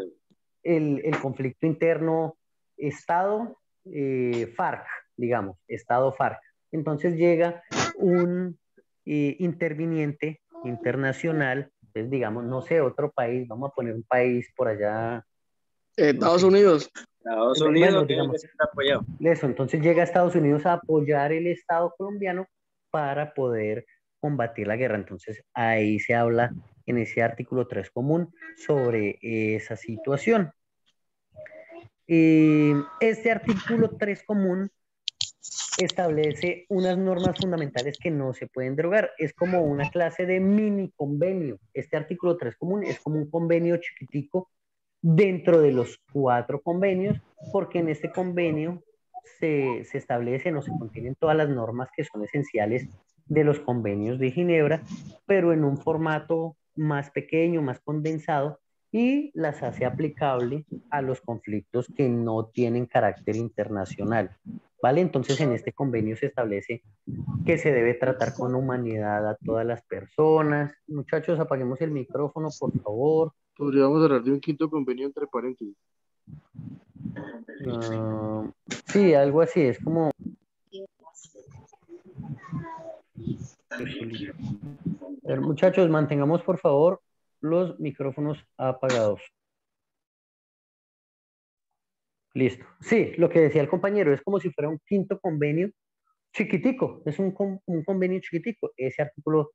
el, el conflicto interno Estado eh, FARC, digamos, Estado FARC. Entonces llega un eh, interviniente internacional, entonces digamos, no sé, otro país, vamos a poner un país por allá, Estados Unidos. Estados Bueno, Unidos tiene digamos. que ser apoyado. eso, entonces llega a Estados Unidos a apoyar el Estado colombiano para poder combatir la guerra. Entonces ahí se habla en ese artículo 3 común sobre esa situación. Eh, este artículo 3 común establece unas normas fundamentales que no se pueden derogar. Es como una clase de mini convenio. Este artículo 3 común es como un convenio chiquitico dentro de los cuatro convenios, porque en este convenio se, se establecen o se contienen todas las normas que son esenciales de los convenios de Ginebra, pero en un formato más pequeño, más condensado, y las hace aplicable a los conflictos que no tienen carácter internacional. ¿Vale? Entonces en este convenio se establece que se debe tratar con humanidad a todas las personas. Muchachos, apaguemos el micrófono, por favor. Podríamos hablar de un quinto convenio entre paréntesis. Ah, sí, algo así, es como... Ver, muchachos, mantengamos por favor los micrófonos apagados. Listo. Sí, lo que decía el compañero, es como si fuera un quinto convenio chiquitico, es un convenio chiquitico, ese artículo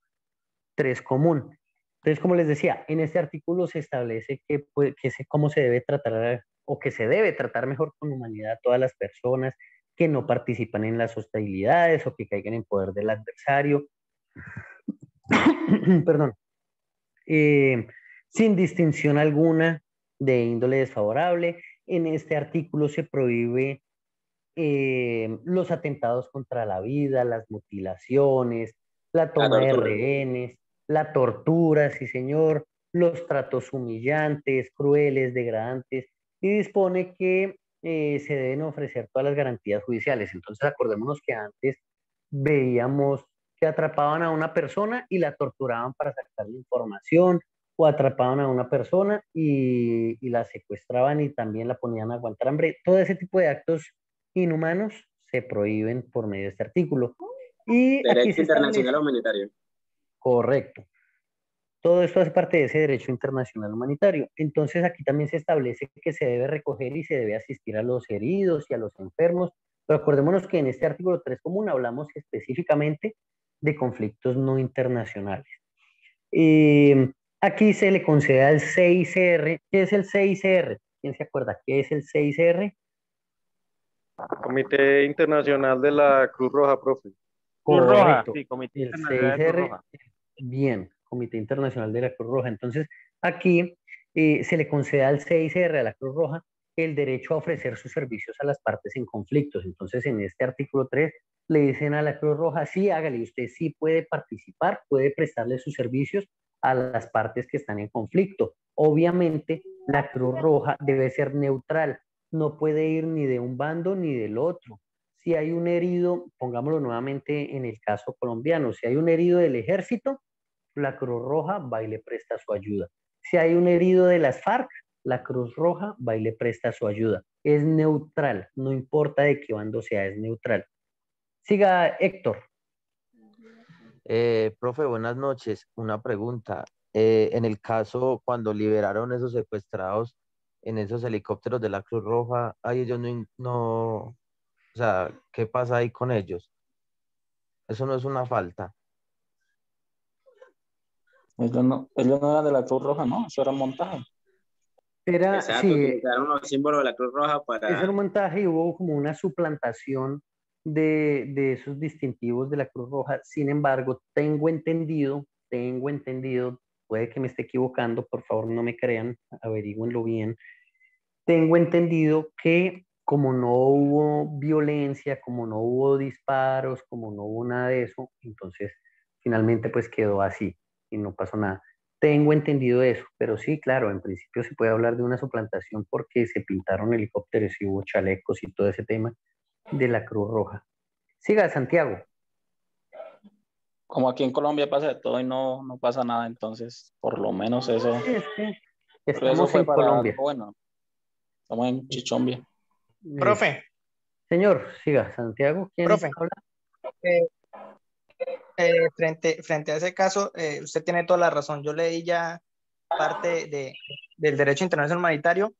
3 común. Entonces, como les decía, en este artículo se establece que, pues, que se, cómo se debe tratar o que se debe tratar mejor con humanidad a todas las personas que no participan en las hostilidades o que caigan en poder del adversario. [coughs] Perdón. Eh, sin distinción alguna de índole desfavorable. En este artículo se prohíbe eh, los atentados contra la vida, las mutilaciones, la toma de rehenes, la tortura, sí señor, los tratos humillantes, crueles, degradantes, y dispone que eh, se deben ofrecer todas las garantías judiciales. Entonces, acordémonos que antes veíamos que atrapaban a una persona y la torturaban para sacarle información, o atrapaban a una persona y, y la secuestraban y también la ponían a aguantar hambre. Todo ese tipo de actos inhumanos se prohíben por medio de este artículo. Y Derecho internacional humanitario. Correcto. Todo esto hace parte de ese derecho internacional humanitario. Entonces aquí también se establece que se debe recoger y se debe asistir a los heridos y a los enfermos. Pero acordémonos que en este artículo 3 común hablamos específicamente de conflictos no internacionales. Eh, aquí se le concede al CICR. ¿Qué es el CICR? ¿Quién se acuerda? ¿Qué es el CICR? Comité Internacional de la Cruz Roja, profe. Cruz Roja, Correcto. sí, Comité El Internacional de Cruz CICR, Roja. Bien, Comité Internacional de la Cruz Roja. Entonces, aquí eh, se le concede al CICR, a la Cruz Roja, el derecho a ofrecer sus servicios a las partes en conflictos. Entonces, en este artículo 3, le dicen a la Cruz Roja, sí, hágale, usted sí puede participar, puede prestarle sus servicios a las partes que están en conflicto. Obviamente, la Cruz Roja debe ser neutral, no puede ir ni de un bando ni del otro. Si hay un herido, pongámoslo nuevamente en el caso colombiano, si hay un herido del ejército, la Cruz Roja va y le presta su ayuda. Si hay un herido de las FARC, la Cruz Roja va y le presta su ayuda. Es neutral, no importa de qué bando sea, es neutral. Siga Héctor. Eh, profe, buenas noches. Una pregunta. Eh, en el caso cuando liberaron esos secuestrados en esos helicópteros de la Cruz Roja, ahí ellos no, no, o sea, ¿qué pasa ahí con ellos? Eso no es una falta. Ellos no, ellos no eran de la Cruz Roja, ¿no? Eso era montaje. Era, Exacto, sí, utilizaron los símbolos de la Cruz Roja para... ese era un montaje y hubo como una suplantación de, de esos distintivos de la Cruz Roja. Sin embargo, tengo entendido tengo entendido, puede que me esté equivocando, por favor no me crean, averigüenlo bien. Tengo entendido que como no hubo violencia, como no hubo disparos, como no hubo nada de eso, entonces finalmente pues quedó así y no pasó nada. Tengo entendido eso, pero sí, claro, en principio se puede hablar de una suplantación porque se pintaron helicópteros y hubo chalecos y todo ese tema de la Cruz Roja. Siga, Santiago. Como aquí en Colombia pasa de todo y no, no pasa nada, entonces por lo menos eso. Sí, Estamos en Colombia. Bueno, estamos en Chichombia. Profe. Señor, siga, Santiago. ¿quién Profe. Eh, eh, frente, frente a ese caso, eh, usted tiene toda la razón. Yo leí ya parte de, del derecho internacional humanitario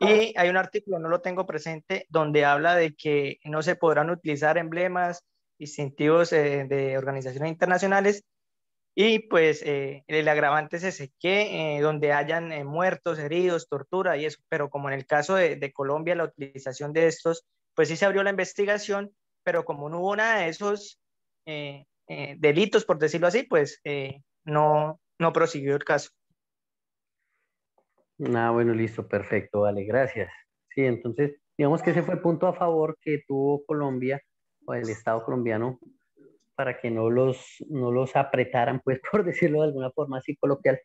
y hay un artículo, no lo tengo presente, donde habla de que no se podrán utilizar emblemas distintivos de organizaciones internacionales y pues el agravante es ese, que donde hayan muertos, heridos, tortura y eso, pero como en el caso de, de, Colombia, la utilización de estos, pues sí se abrió la investigación, pero como no hubo nada de esos eh, delitos, por decirlo así, pues eh, no, no prosiguió el caso. Ah, bueno, listo, perfecto, vale, gracias. Sí, entonces, digamos que ese fue el punto a favor que tuvo Colombia o el Estado colombiano para que no los, no los apretaran, pues [laughs] por decirlo de alguna forma así coloquial,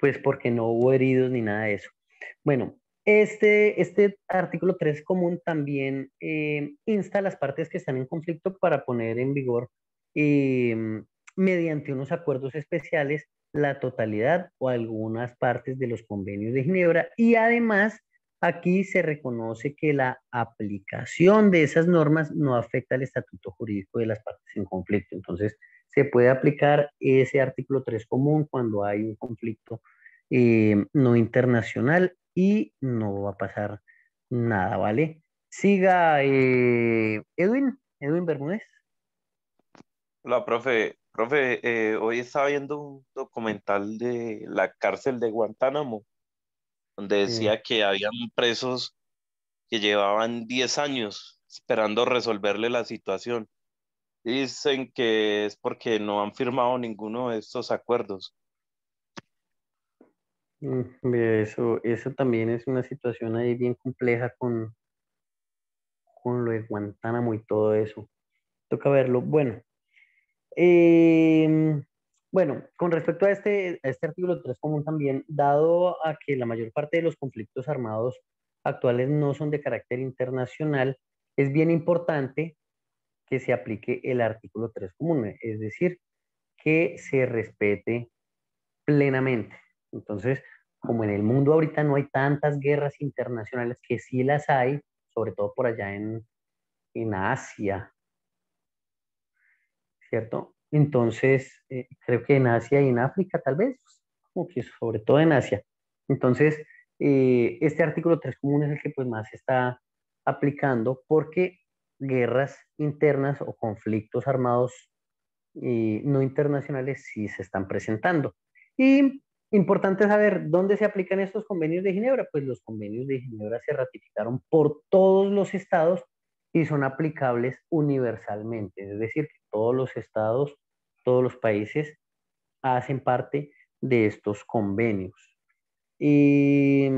pues porque no hubo heridos ni nada de eso. Bueno, este, este artículo 3 común también eh, insta a las partes que están en conflicto para poner en vigor Em, mediante unos acuerdos especiales la totalidad o algunas partes de los convenios de Ginebra y además aquí se reconoce que la aplicación de esas normas no afecta al estatuto jurídico de las partes en conflicto. Entonces, se puede aplicar ese artículo 3 común cuando hay un conflicto em, no internacional y no va a pasar nada, ¿vale? Siga eh, Edwin, Edwin Bermúdez. Hola, profe. Profe, eh, hoy estaba viendo un documental de la cárcel de Guantánamo, donde decía que habían presos que llevaban 10 años esperando resolverle la situación. Dicen que es porque no han firmado ninguno de estos acuerdos. Mm, eso, eso también es una situación ahí bien compleja con, con lo de Guantánamo y todo eso. Toca verlo. Bueno, Em, bueno, con respecto a este, este artículo 3 común también, dado a que la mayor parte de los conflictos armados actuales no son de carácter internacional, es bien importante que se aplique el artículo 3 común, es decir, que se respete plenamente. Entonces, como en el mundo ahorita no hay tantas guerras internacionales, que sí las hay, sobre todo por allá en, en Asia, ¿cierto? Entonces, eh, creo que en Asia y en África tal vez, como que sobre todo en Asia. Entonces, eh, este artículo 3 común es el que pues más se está aplicando porque guerras internas o conflictos armados y no internacionales sí se están presentando. Y importante saber dónde se aplican estos convenios de Ginebra. Pues los convenios de Ginebra se ratificaron por todos los estados y son aplicables universalmente, es decir, que todos los estados, todos los países hacen parte de estos convenios. Y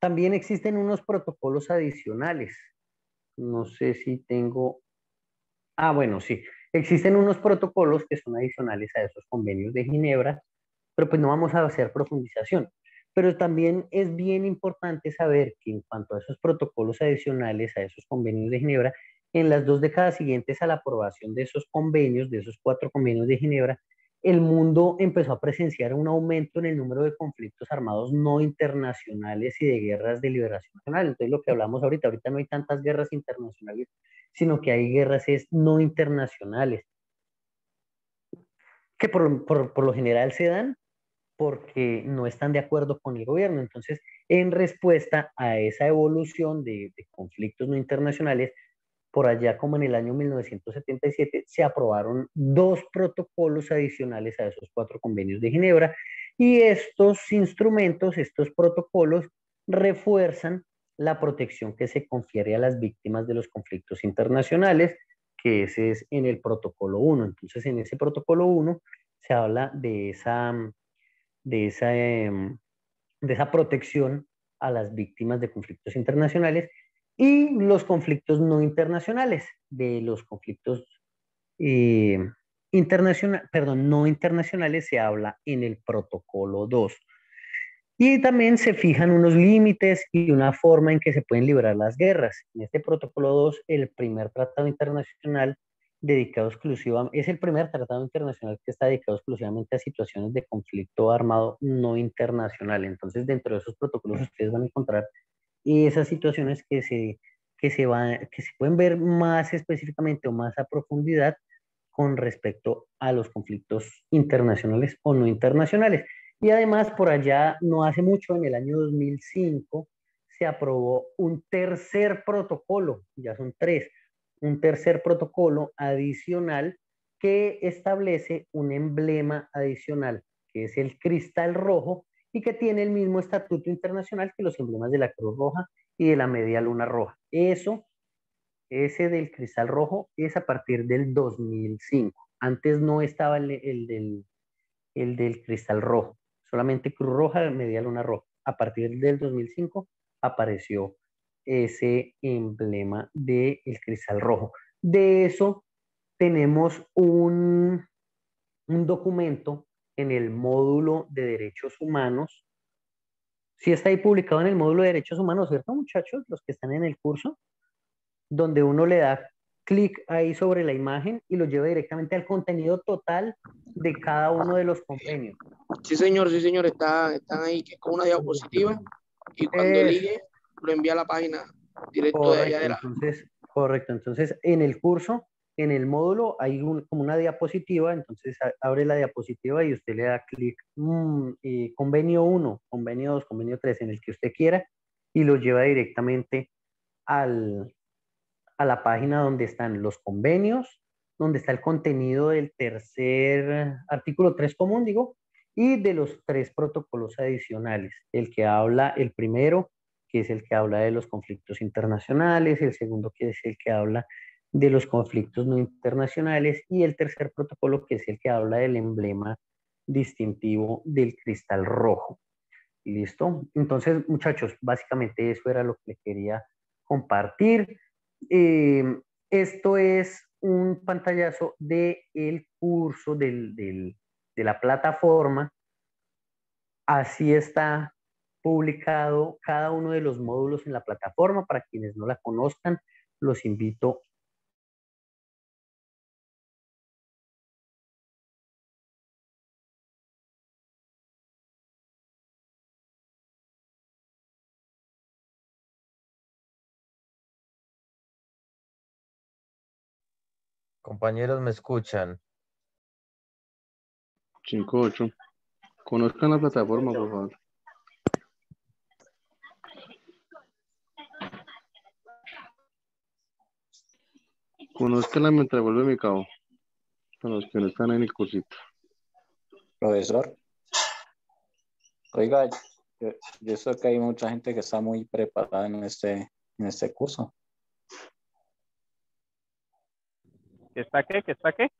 también existen unos protocolos adicionales. No sé si tengo... Ah, bueno, sí. Existen unos protocolos que son adicionales a esos convenios de Ginebra, pero pues no vamos a hacer profundización. Pero también es bien importante saber que en cuanto a esos protocolos adicionales, a esos convenios de Ginebra, en las dos décadas siguientes a la aprobación de esos convenios, de esos cuatro convenios de Ginebra, el mundo empezó a presenciar un aumento en el número de conflictos armados no internacionales y de guerras de liberación nacional. Entonces, lo que hablamos ahorita, ahorita no hay tantas guerras internacionales, sino que hay guerras es no internacionales, que por, por, por lo general se dan porque no están de acuerdo con el gobierno. Entonces, en respuesta a esa evolución de, conflictos no internacionales, por allá como en el año 1977 se aprobaron dos protocolos adicionales a esos cuatro convenios de Ginebra y estos instrumentos, estos protocolos refuerzan la protección que se confiere a las víctimas de los conflictos internacionales, que ese es en el protocolo 1. Entonces, en ese protocolo 1 se habla de esa, de esa, em, de esa protección a las víctimas de conflictos internacionales y los conflictos no internacionales, de los conflictos eh, perdón, no internacionales se habla en el protocolo 2. Y también se fijan unos límites y una forma en que se pueden librar las guerras. En este protocolo 2, el primer tratado internacional dedicado exclusivamente, es el primer tratado internacional que está dedicado exclusivamente a situaciones de conflicto armado no internacional. Entonces, dentro de esos protocolos ustedes van a encontrar esas situaciones que se, que se, van, que se pueden ver más específicamente o más a profundidad con respecto a los conflictos internacionales o no internacionales. Y además, por allá, no hace mucho, en el año 2005, se aprobó un tercer protocolo, ya son tres, un tercer protocolo adicional que establece un emblema adicional, que es el cristal rojo, y que tiene el mismo estatuto internacional que los emblemas de la Cruz Roja y de la Media Luna Roja. Eso, ese del cristal rojo, es a partir del 2005. Antes no estaba el, del, el del cristal rojo, solamente Cruz Roja, Media Luna Roja. A partir del 2005 apareció ese emblema del el cristal rojo. De eso tenemos un, un documento en el módulo de derechos humanos. Sí está ahí publicado en el módulo de derechos humanos, ¿cierto, muchachos? Los que están en el curso, donde uno le da clic ahí sobre la imagen y lo lleva directamente al contenido total de cada uno de los convenios. Sí, señor, sí, señor, está, están ahí, que es con una diapositiva y cuando elige lo envía a la página directo correcto, de allá de la... Entonces, correcto, entonces en el curso, en el módulo hay como una diapositiva, entonces abre la diapositiva y usted le da clic, mm, eh, convenio 1, convenio 2, convenio 3, en el que usted quiera, y lo lleva directamente a la página donde están los convenios, donde está el contenido del tercer artículo 3 común, digo, y de los tres protocolos adicionales, el que habla, el primero, que es el que habla de los conflictos internacionales, el segundo, que es el que habla de los conflictos no internacionales, y el tercer protocolo, que es el que habla del emblema distintivo del cristal rojo. ¿Listo? Entonces, muchachos, básicamente eso era lo que le quería compartir. Eh, esto es un pantallazo del el curso del, de la plataforma. Así está publicado cada uno de los módulos en la plataforma. Para quienes no la conozcan, los invito Compañeros, ¿me escuchan? 5-8. Conozcan la plataforma, por favor. Conozcanla mientras vuelve mi cabo. Para los que no están en el cursito. Profesor. Oiga, yo, yo sé que hay mucha gente que está muy preparada en este, en este curso. ¿Que está qué? ¿Que está qué?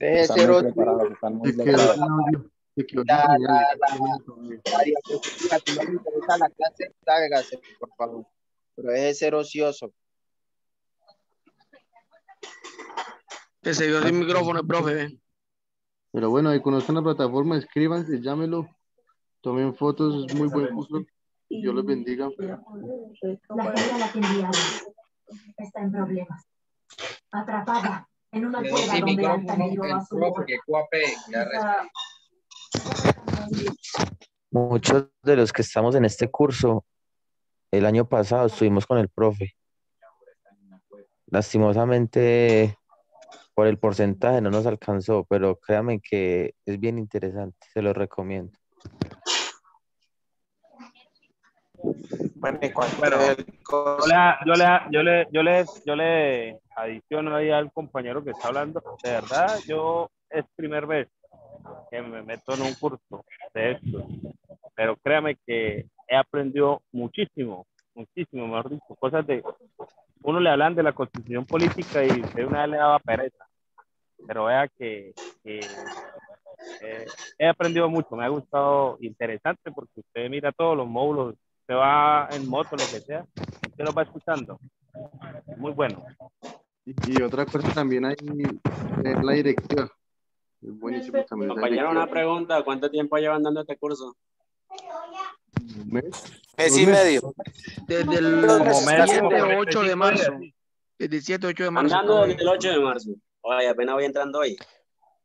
Están muy preparados, están muy preparados. La, la, la, clase, sálgase, por favor. Pero de ser ocioso. Que se vio sin micrófono el profe. Pero bueno, ahí conozcan la plataforma, escríbanse, llámenlo, tomen fotos, es muy buen curso. Dios los bendiga. La gente a la que enviaron está en problemas. Atrapada en una cueva donde Altamiró a su Muchos de los que estamos en este curso, el año pasado estuvimos con el profe. Lastimosamente, por el porcentaje no nos alcanzó, pero créanme que es bien interesante, se lo recomiendo. Bueno, y Bueno, Yo le, yo le, yo le, yo le, yo le adiciono ahí al compañero que está hablando. De verdad, yo es primera vez que me meto en un curso de esto. Pero créame que he aprendido muchísimo, muchísimo, mejor dicho, cosas de... Uno le hablan de la constitución política y de una vez le daba pereza. Pero vea que, que eh, he aprendido mucho, me ha gustado interesante porque usted mira todos los módulos, se va en moto, lo que sea, usted lo va escuchando. Muy bueno. Y, otra cosa también hay en la directiva. Es buenísimo también. Compañero, una pregunta, ¿cuánto tiempo llevan dando este curso? Un mes. Mes y medio. Desde el Como mes, 7 como o 8 de 25 marzo. Desde el 7 o 8 de marzo. Andando desde el 8 de marzo. Oye, apenas voy entrando hoy.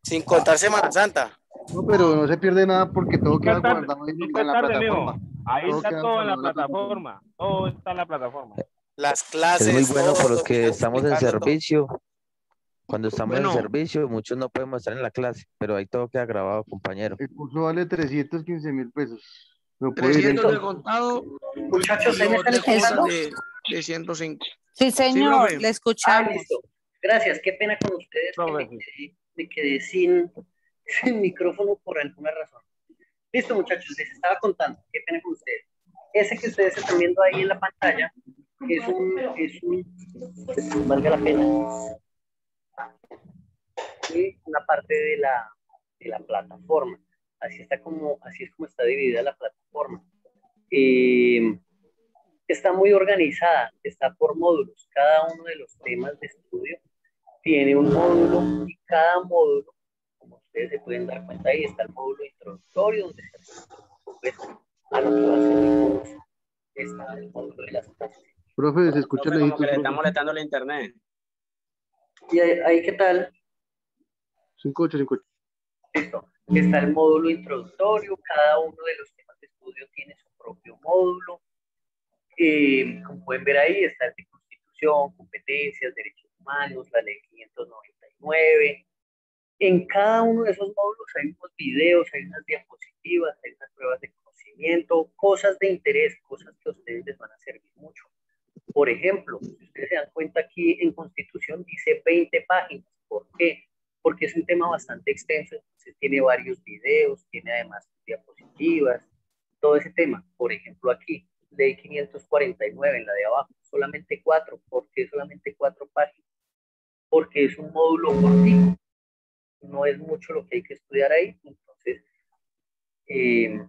Sin contar Semana Santa. No, pero no se pierde nada porque todo queda es guardado en, en es la plataforma. Ahí está todo en la plataforma. Todo está en la plataforma. Las Es clases. muy bueno por los que estamos en servicio. Cuando estamos Bueno. en servicio, muchos no podemos estar en la clase, pero ahí todo queda grabado, compañero. El curso vale 315 mil pesos. Lo puede ir 300 de contado. Muchachos, ¿ahí me y están otras cosas escuchando? de, de 105. Sí, señor, profe. le Ah, escuchamos. listo. Gracias, qué pena con ustedes que me quedé, me quedé sin, [laughs] sin micrófono por alguna razón. Listo, muchachos, les estaba contando, qué pena con ustedes. Ese que ustedes están viendo ahí en la pantalla es un, es un, valga la pena, y una parte de la, de la plataforma. Así está como, así es como está dividida la plataforma. Eh, está muy organizada, está por módulos. Cada uno de los temas de estudio tiene un módulo y cada módulo, ustedes se pueden dar cuenta, ahí está el módulo introductorio donde se pues, a lo que va a ser el curso. Está el módulo de las clases. Profe, se escucha Profe, como que lejito, le está molestando el internet. ¿Y ahí, ahí qué tal? 58, 58. Listo. Está el módulo introductorio, cada uno de los temas de estudio tiene su propio módulo. Eh, como pueden ver ahí, está el de Constitución, competencias, derechos humanos, la ley 599. En cada uno de esos módulos hay unos videos, hay unas diapositivas, hay unas pruebas de conocimiento, cosas de interés, cosas que a ustedes les van a servir mucho. Por ejemplo, si ustedes se dan cuenta aquí en Constitución dice 20 páginas. ¿Por qué? Porque es un tema bastante extenso, entonces tiene varios videos, tiene además diapositivas, todo ese tema. Por ejemplo, aquí, ley 549 en la de abajo, solamente cuatro. ¿Por qué solamente cuatro páginas? Porque es un módulo cortito, no es mucho lo que hay que estudiar ahí. Entonces, eh,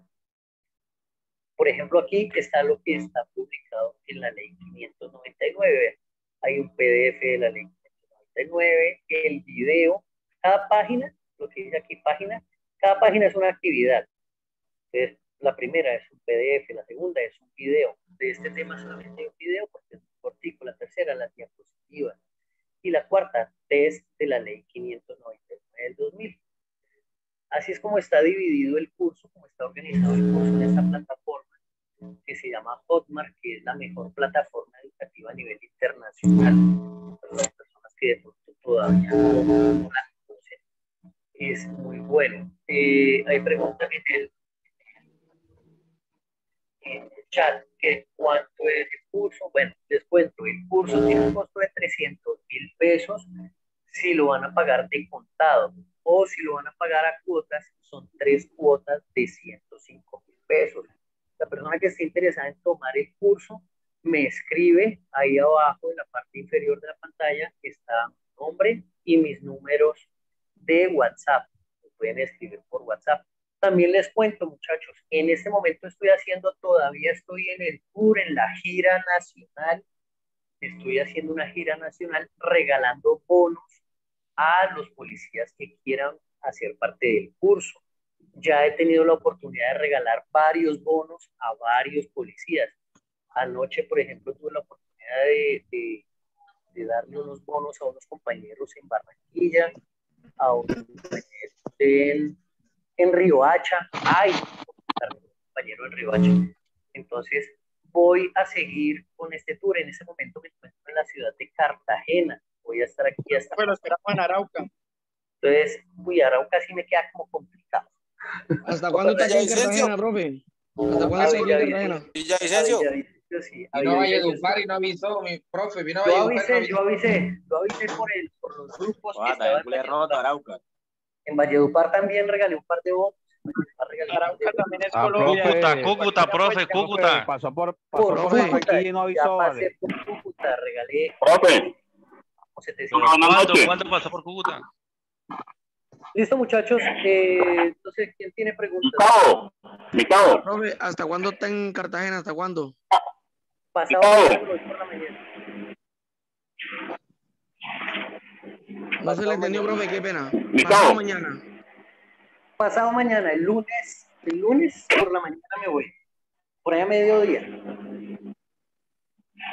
por ejemplo, aquí está lo que está publicado en la ley 599. Hay un PDF de la ley 599, el video, cada página, lo que dice aquí página, cada página es una actividad. La primera es un PDF, la segunda es un video. De este tema solamente hay un video porque es cortico. La tercera, las diapositivas. Y la cuarta, test de la ley 599 del 2000. Así es como está dividido el curso, como está organizado el curso en esta plataforma que se llama Hotmart, que es la mejor plataforma educativa a nivel internacional. Para las personas que de pronto todavía no la conocen, es muy bueno. Eh, hay preguntas en el, en el chat que cuánto es el curso. Bueno, les cuento, el curso tiene un costo de 300 mil pesos si lo van a pagar de contado o si lo van a pagar a cuotas, son tres cuotas de 105 mil pesos. La persona que esté interesada en tomar el curso me escribe ahí abajo en la parte inferior de la pantalla está mi nombre y mis números de WhatsApp. Me pueden escribir por WhatsApp. También les cuento, muchachos, en este momento estoy haciendo, todavía estoy en el tour, en la gira nacional. Estoy haciendo una gira nacional regalando bonos a los policías que quieran hacer parte del curso. Ya he tenido la oportunidad de regalar varios bonos a varios policías. Anoche, por ejemplo, tuve la oportunidad de, de, de darle unos bonos a unos compañeros en Barranquilla, a unos compañeros en, en Riohacha. Ay, un compañero en Riohacha. Entonces, voy a seguir con este tour. En este momento me encuentro en la ciudad de Cartagena. Voy a estar aquí hasta. Bueno, esperamos en Arauca. Entonces, uy, Arauca sí me queda como complicado. ¿Hasta cuándo está aquí en Cartagena, profe? ¿Hasta cuándo está aquí en Cartagena? Villavicencio. Sí, Y no vaya a Dupar y no avisó, mi profe. Vino yo no avisé, avisó. yo avisé, yo avisé por, el, por los grupos que Ah, también le roto Arauca. en Valledupar también regalé un par de bonos. Arauca también es Ah, Colombia. Cúcuta, eh, Cúcuta, profe, cualquier Cúcuta. Pasó por, Por pasó por Cúcuta, aquí y no ya avisó, pasé vale. por Cúcuta, regalé Profe, como 700. buenas ¿Cuánto, noches. ¿Cuánto pasó por Cúcuta? Listo, muchachos. Eh, entonces, ¿quién tiene preguntas? Gustavo, Gustavo. Profe, ¿hasta cuándo está en Cartagena? ¿Hasta cuándo? Pasado por la mañana. No se le entendió, profe, qué pena. Pasado mañana. Pasado mañana, el lunes, el lunes por la mañana me voy. Por ahí a mediodía.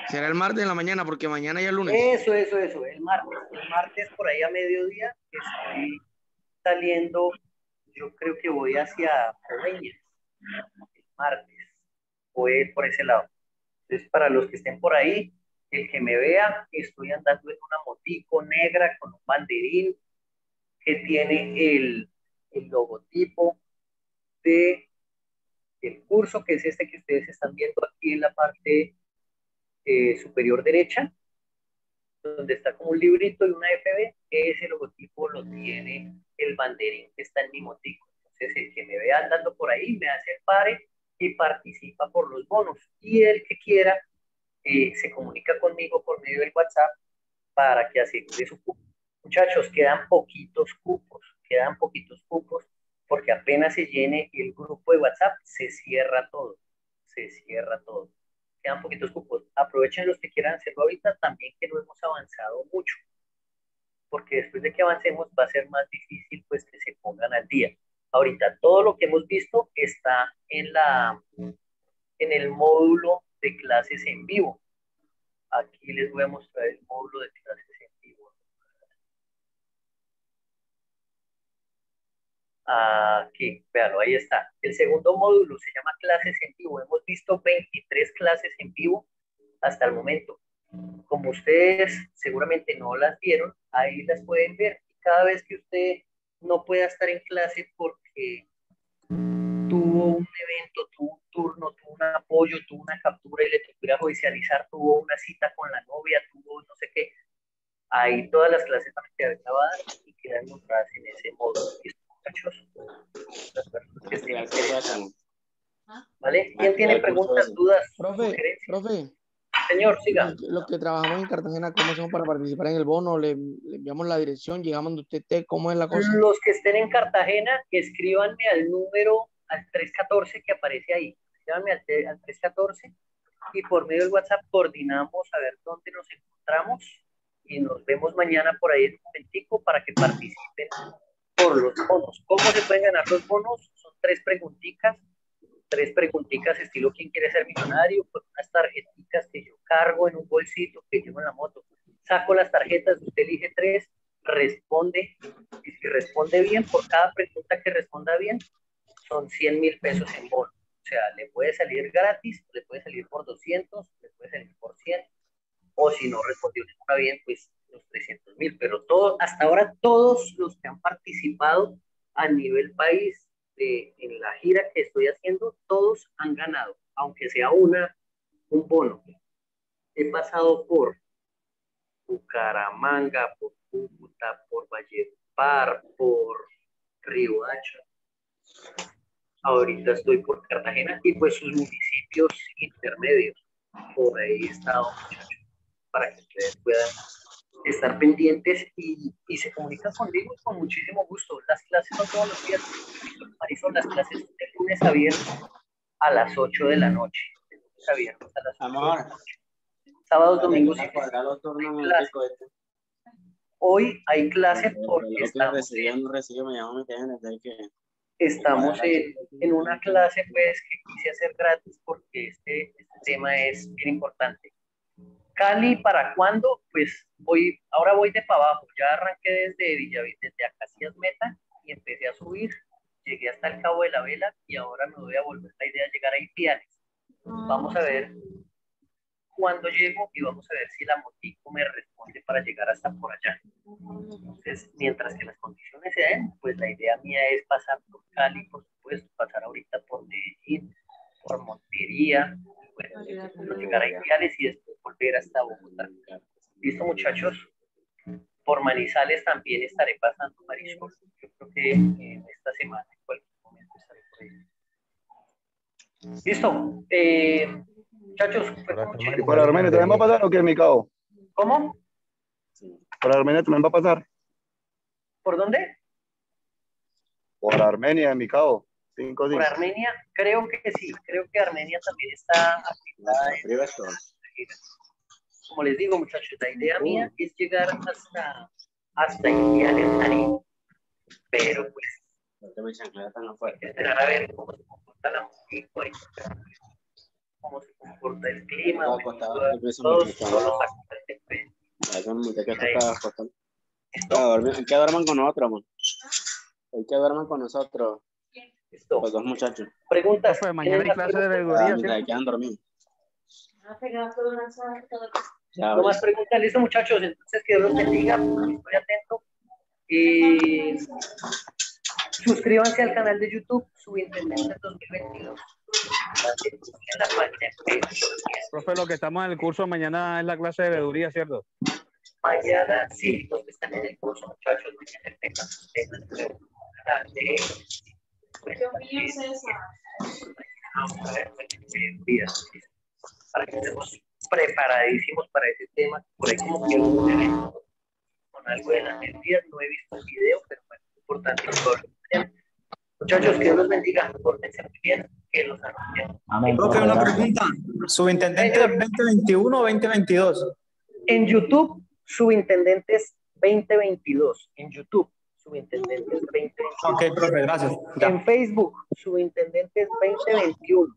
Será el martes en la mañana, porque mañana ya es lunes. Eso, eso, eso. El martes. El martes por ahí a mediodía estoy saliendo. Yo creo que voy hacia Coveñas. El martes. Voy por ese lado. Entonces, para los que estén por ahí, el que me vea, estoy andando en una motico negra con un banderín que tiene el, el logotipo de el curso, que es este que ustedes están viendo aquí en la parte eh, superior derecha, donde está como un librito y una FB, ese logotipo lo tiene el banderín que está en mi motico. Entonces, el que me vea andando por ahí me hace el pare y participa por los bonos. Y el que quiera eh, se comunica conmigo por medio del WhatsApp para que asegure su cupo. Muchachos, quedan poquitos cupos, quedan poquitos cupos, porque apenas se llene el grupo de WhatsApp, se cierra todo, se cierra todo. Quedan poquitos cupos. Aprovechen los que quieran hacerlo ahorita, también que no hemos avanzado mucho, porque después de que avancemos va a ser más difícil pues que se pongan al día. Ahorita todo lo que hemos visto está en la en el módulo de clases en vivo. Aquí les voy a mostrar el módulo de clases en vivo. Aquí, véanlo, ahí está. El segundo módulo se llama clases en vivo. Hemos visto 23 clases en vivo hasta el momento. Como ustedes seguramente no las vieron, ahí las pueden ver. Cada vez que usted no pueda estar en clase porque tuvo un evento, tuvo un turno, tuvo un apoyo, tuvo una captura y le tocó ir a judicializar, tuvo una cita con la novia, tuvo no sé qué. Ahí todas las clases van a quedar grabadas y quedan mostradas en ese modo. ¿Vale? ¿Quién tiene preguntas, dudas? Profe, sugerencias? profe. Señor, siga. Los que trabajamos en Cartagena, ¿cómo hacemos para participar en el bono? ¿Le, le enviamos la dirección? ¿Llegamos donde usted esté? ¿Cómo es la cosa? Los que estén en Cartagena, escríbanme al número, al 314 que aparece ahí. Escríbanme al, al 314 y por medio del WhatsApp coordinamos a ver dónde nos encontramos y nos vemos mañana por ahí en un momentico para que participen por los bonos. ¿Cómo se pueden ganar los bonos? Son tres preguntitas, tres preguntitas estilo ¿Quién quiere ser millonario? Con unas tarjeticas que yo cargo en un bolsito que llevo en la moto. Saco las tarjetas, usted elige tres, responde, y si responde bien, por cada pregunta que responda bien, son 100 mil pesos en bono. O sea, le puede salir gratis, le puede salir por 200, le puede salir por 100, o si no respondió ninguna bien, pues los 300 mil. Pero todo, hasta ahora todos los que han participado a nivel país de, en la gira que estoy haciendo, todos han ganado, aunque sea una, un bono. He pasado por Bucaramanga, por Cúcuta, por Valledupar, por Río Hacha. Ahorita estoy por Cartagena y pues sus municipios intermedios. Por ahí he estado, muchachos, para que ustedes puedan estar pendientes y, y se comunican conmigo con muchísimo gusto. Las clases son todos los días. Marisol, las clases de lunes a viernes a las 8 de la noche. De lunes a viernes a las 8 de la noche. Sábados, domingos y. Hoy hay clase porque que no me llamó que... estamos en, en una clase pues que quise hacer gratis porque este, este tema es bien importante. Cali, ¿para cuándo? Pues voy, ahora voy de para abajo. Ya arranqué desde Villavicencio, desde Acacias Meta y empecé a subir. Llegué hasta el Cabo de la Vela y ahora me voy a volver la idea de llegar a Ipiales. Vamos a ver cuándo llego y vamos a ver si la motico me responde para llegar hasta por allá. Entonces, mientras que las condiciones se den, pues la idea mía es pasar por Cali, por supuesto, pasar ahorita por Medellín, por Montería, bueno, a Ipiales y después volver hasta Bogotá. ¿Listo, muchachos? Por Manizales también estaré pasando, Marisol. Yo creo que en esta semana, en cualquier momento, estaré por ahí. Listo. Eh, muchachos, fue ¿Y para Armenia también va a pasar o qué, mi cabo? ¿Cómo? Para Armenia también va a pasar. ¿Por dónde? Por Armenia, mi cabo. Cinco Por Armenia, creo que sí, creo que Armenia también está afiliada en- Como les digo, muchachos, la idea mía es llegar hasta, hasta Indiana en Nariz. Pero pues, esperar a ver cómo se comporta la música, cómo se comporta el clima, todos, todos los. Que duerman con nosotros, man. Hay que duerman con nosotros. Los dos muchachos. Preguntas. mañana hay clase de Ah, veeduría, mientras quedan dormidos. Ya, No más preguntas, listo muchachos, entonces que Dios los bendiga, estoy atento. Y suscríbanse al canal de YouTube, Subintendente 2022. En la página de Facebook. Profe, lo que estamos en el curso mañana es la clase de veeduría, ¿cierto? Mañana, sí, los que están en el curso, muchachos, mañana tengan sus canal de pues, vamos a ver, días, para que estemos preparadísimos para ese tema. Por ahí como que con algo de las energías, no he visto el video, pero bueno, es importante. Muchachos, que Dios los bendiga, pórtense muy bien, que los anoten. Profe, una pregunta. ¿Subintendente 2021 o 2022? En YouTube, Subintendentes 2022. En YouTube, Subintendentes 2022. Ok, profe, gracias. En Facebook, Subintendentes 2021.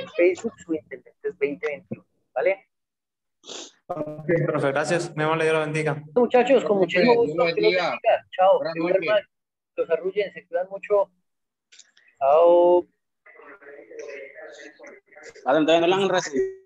En Facebook, Subintendentes 2021. ¿Vale? Ok, profe, gracias. Me le Dios lo bendiga. Muchachos, con muchísimo Dios gusto. los que los bendiga. bendiga. Chao. Duerman, Los arrullen, se cuidan mucho. Chao. Ah, entonces no la han recibido.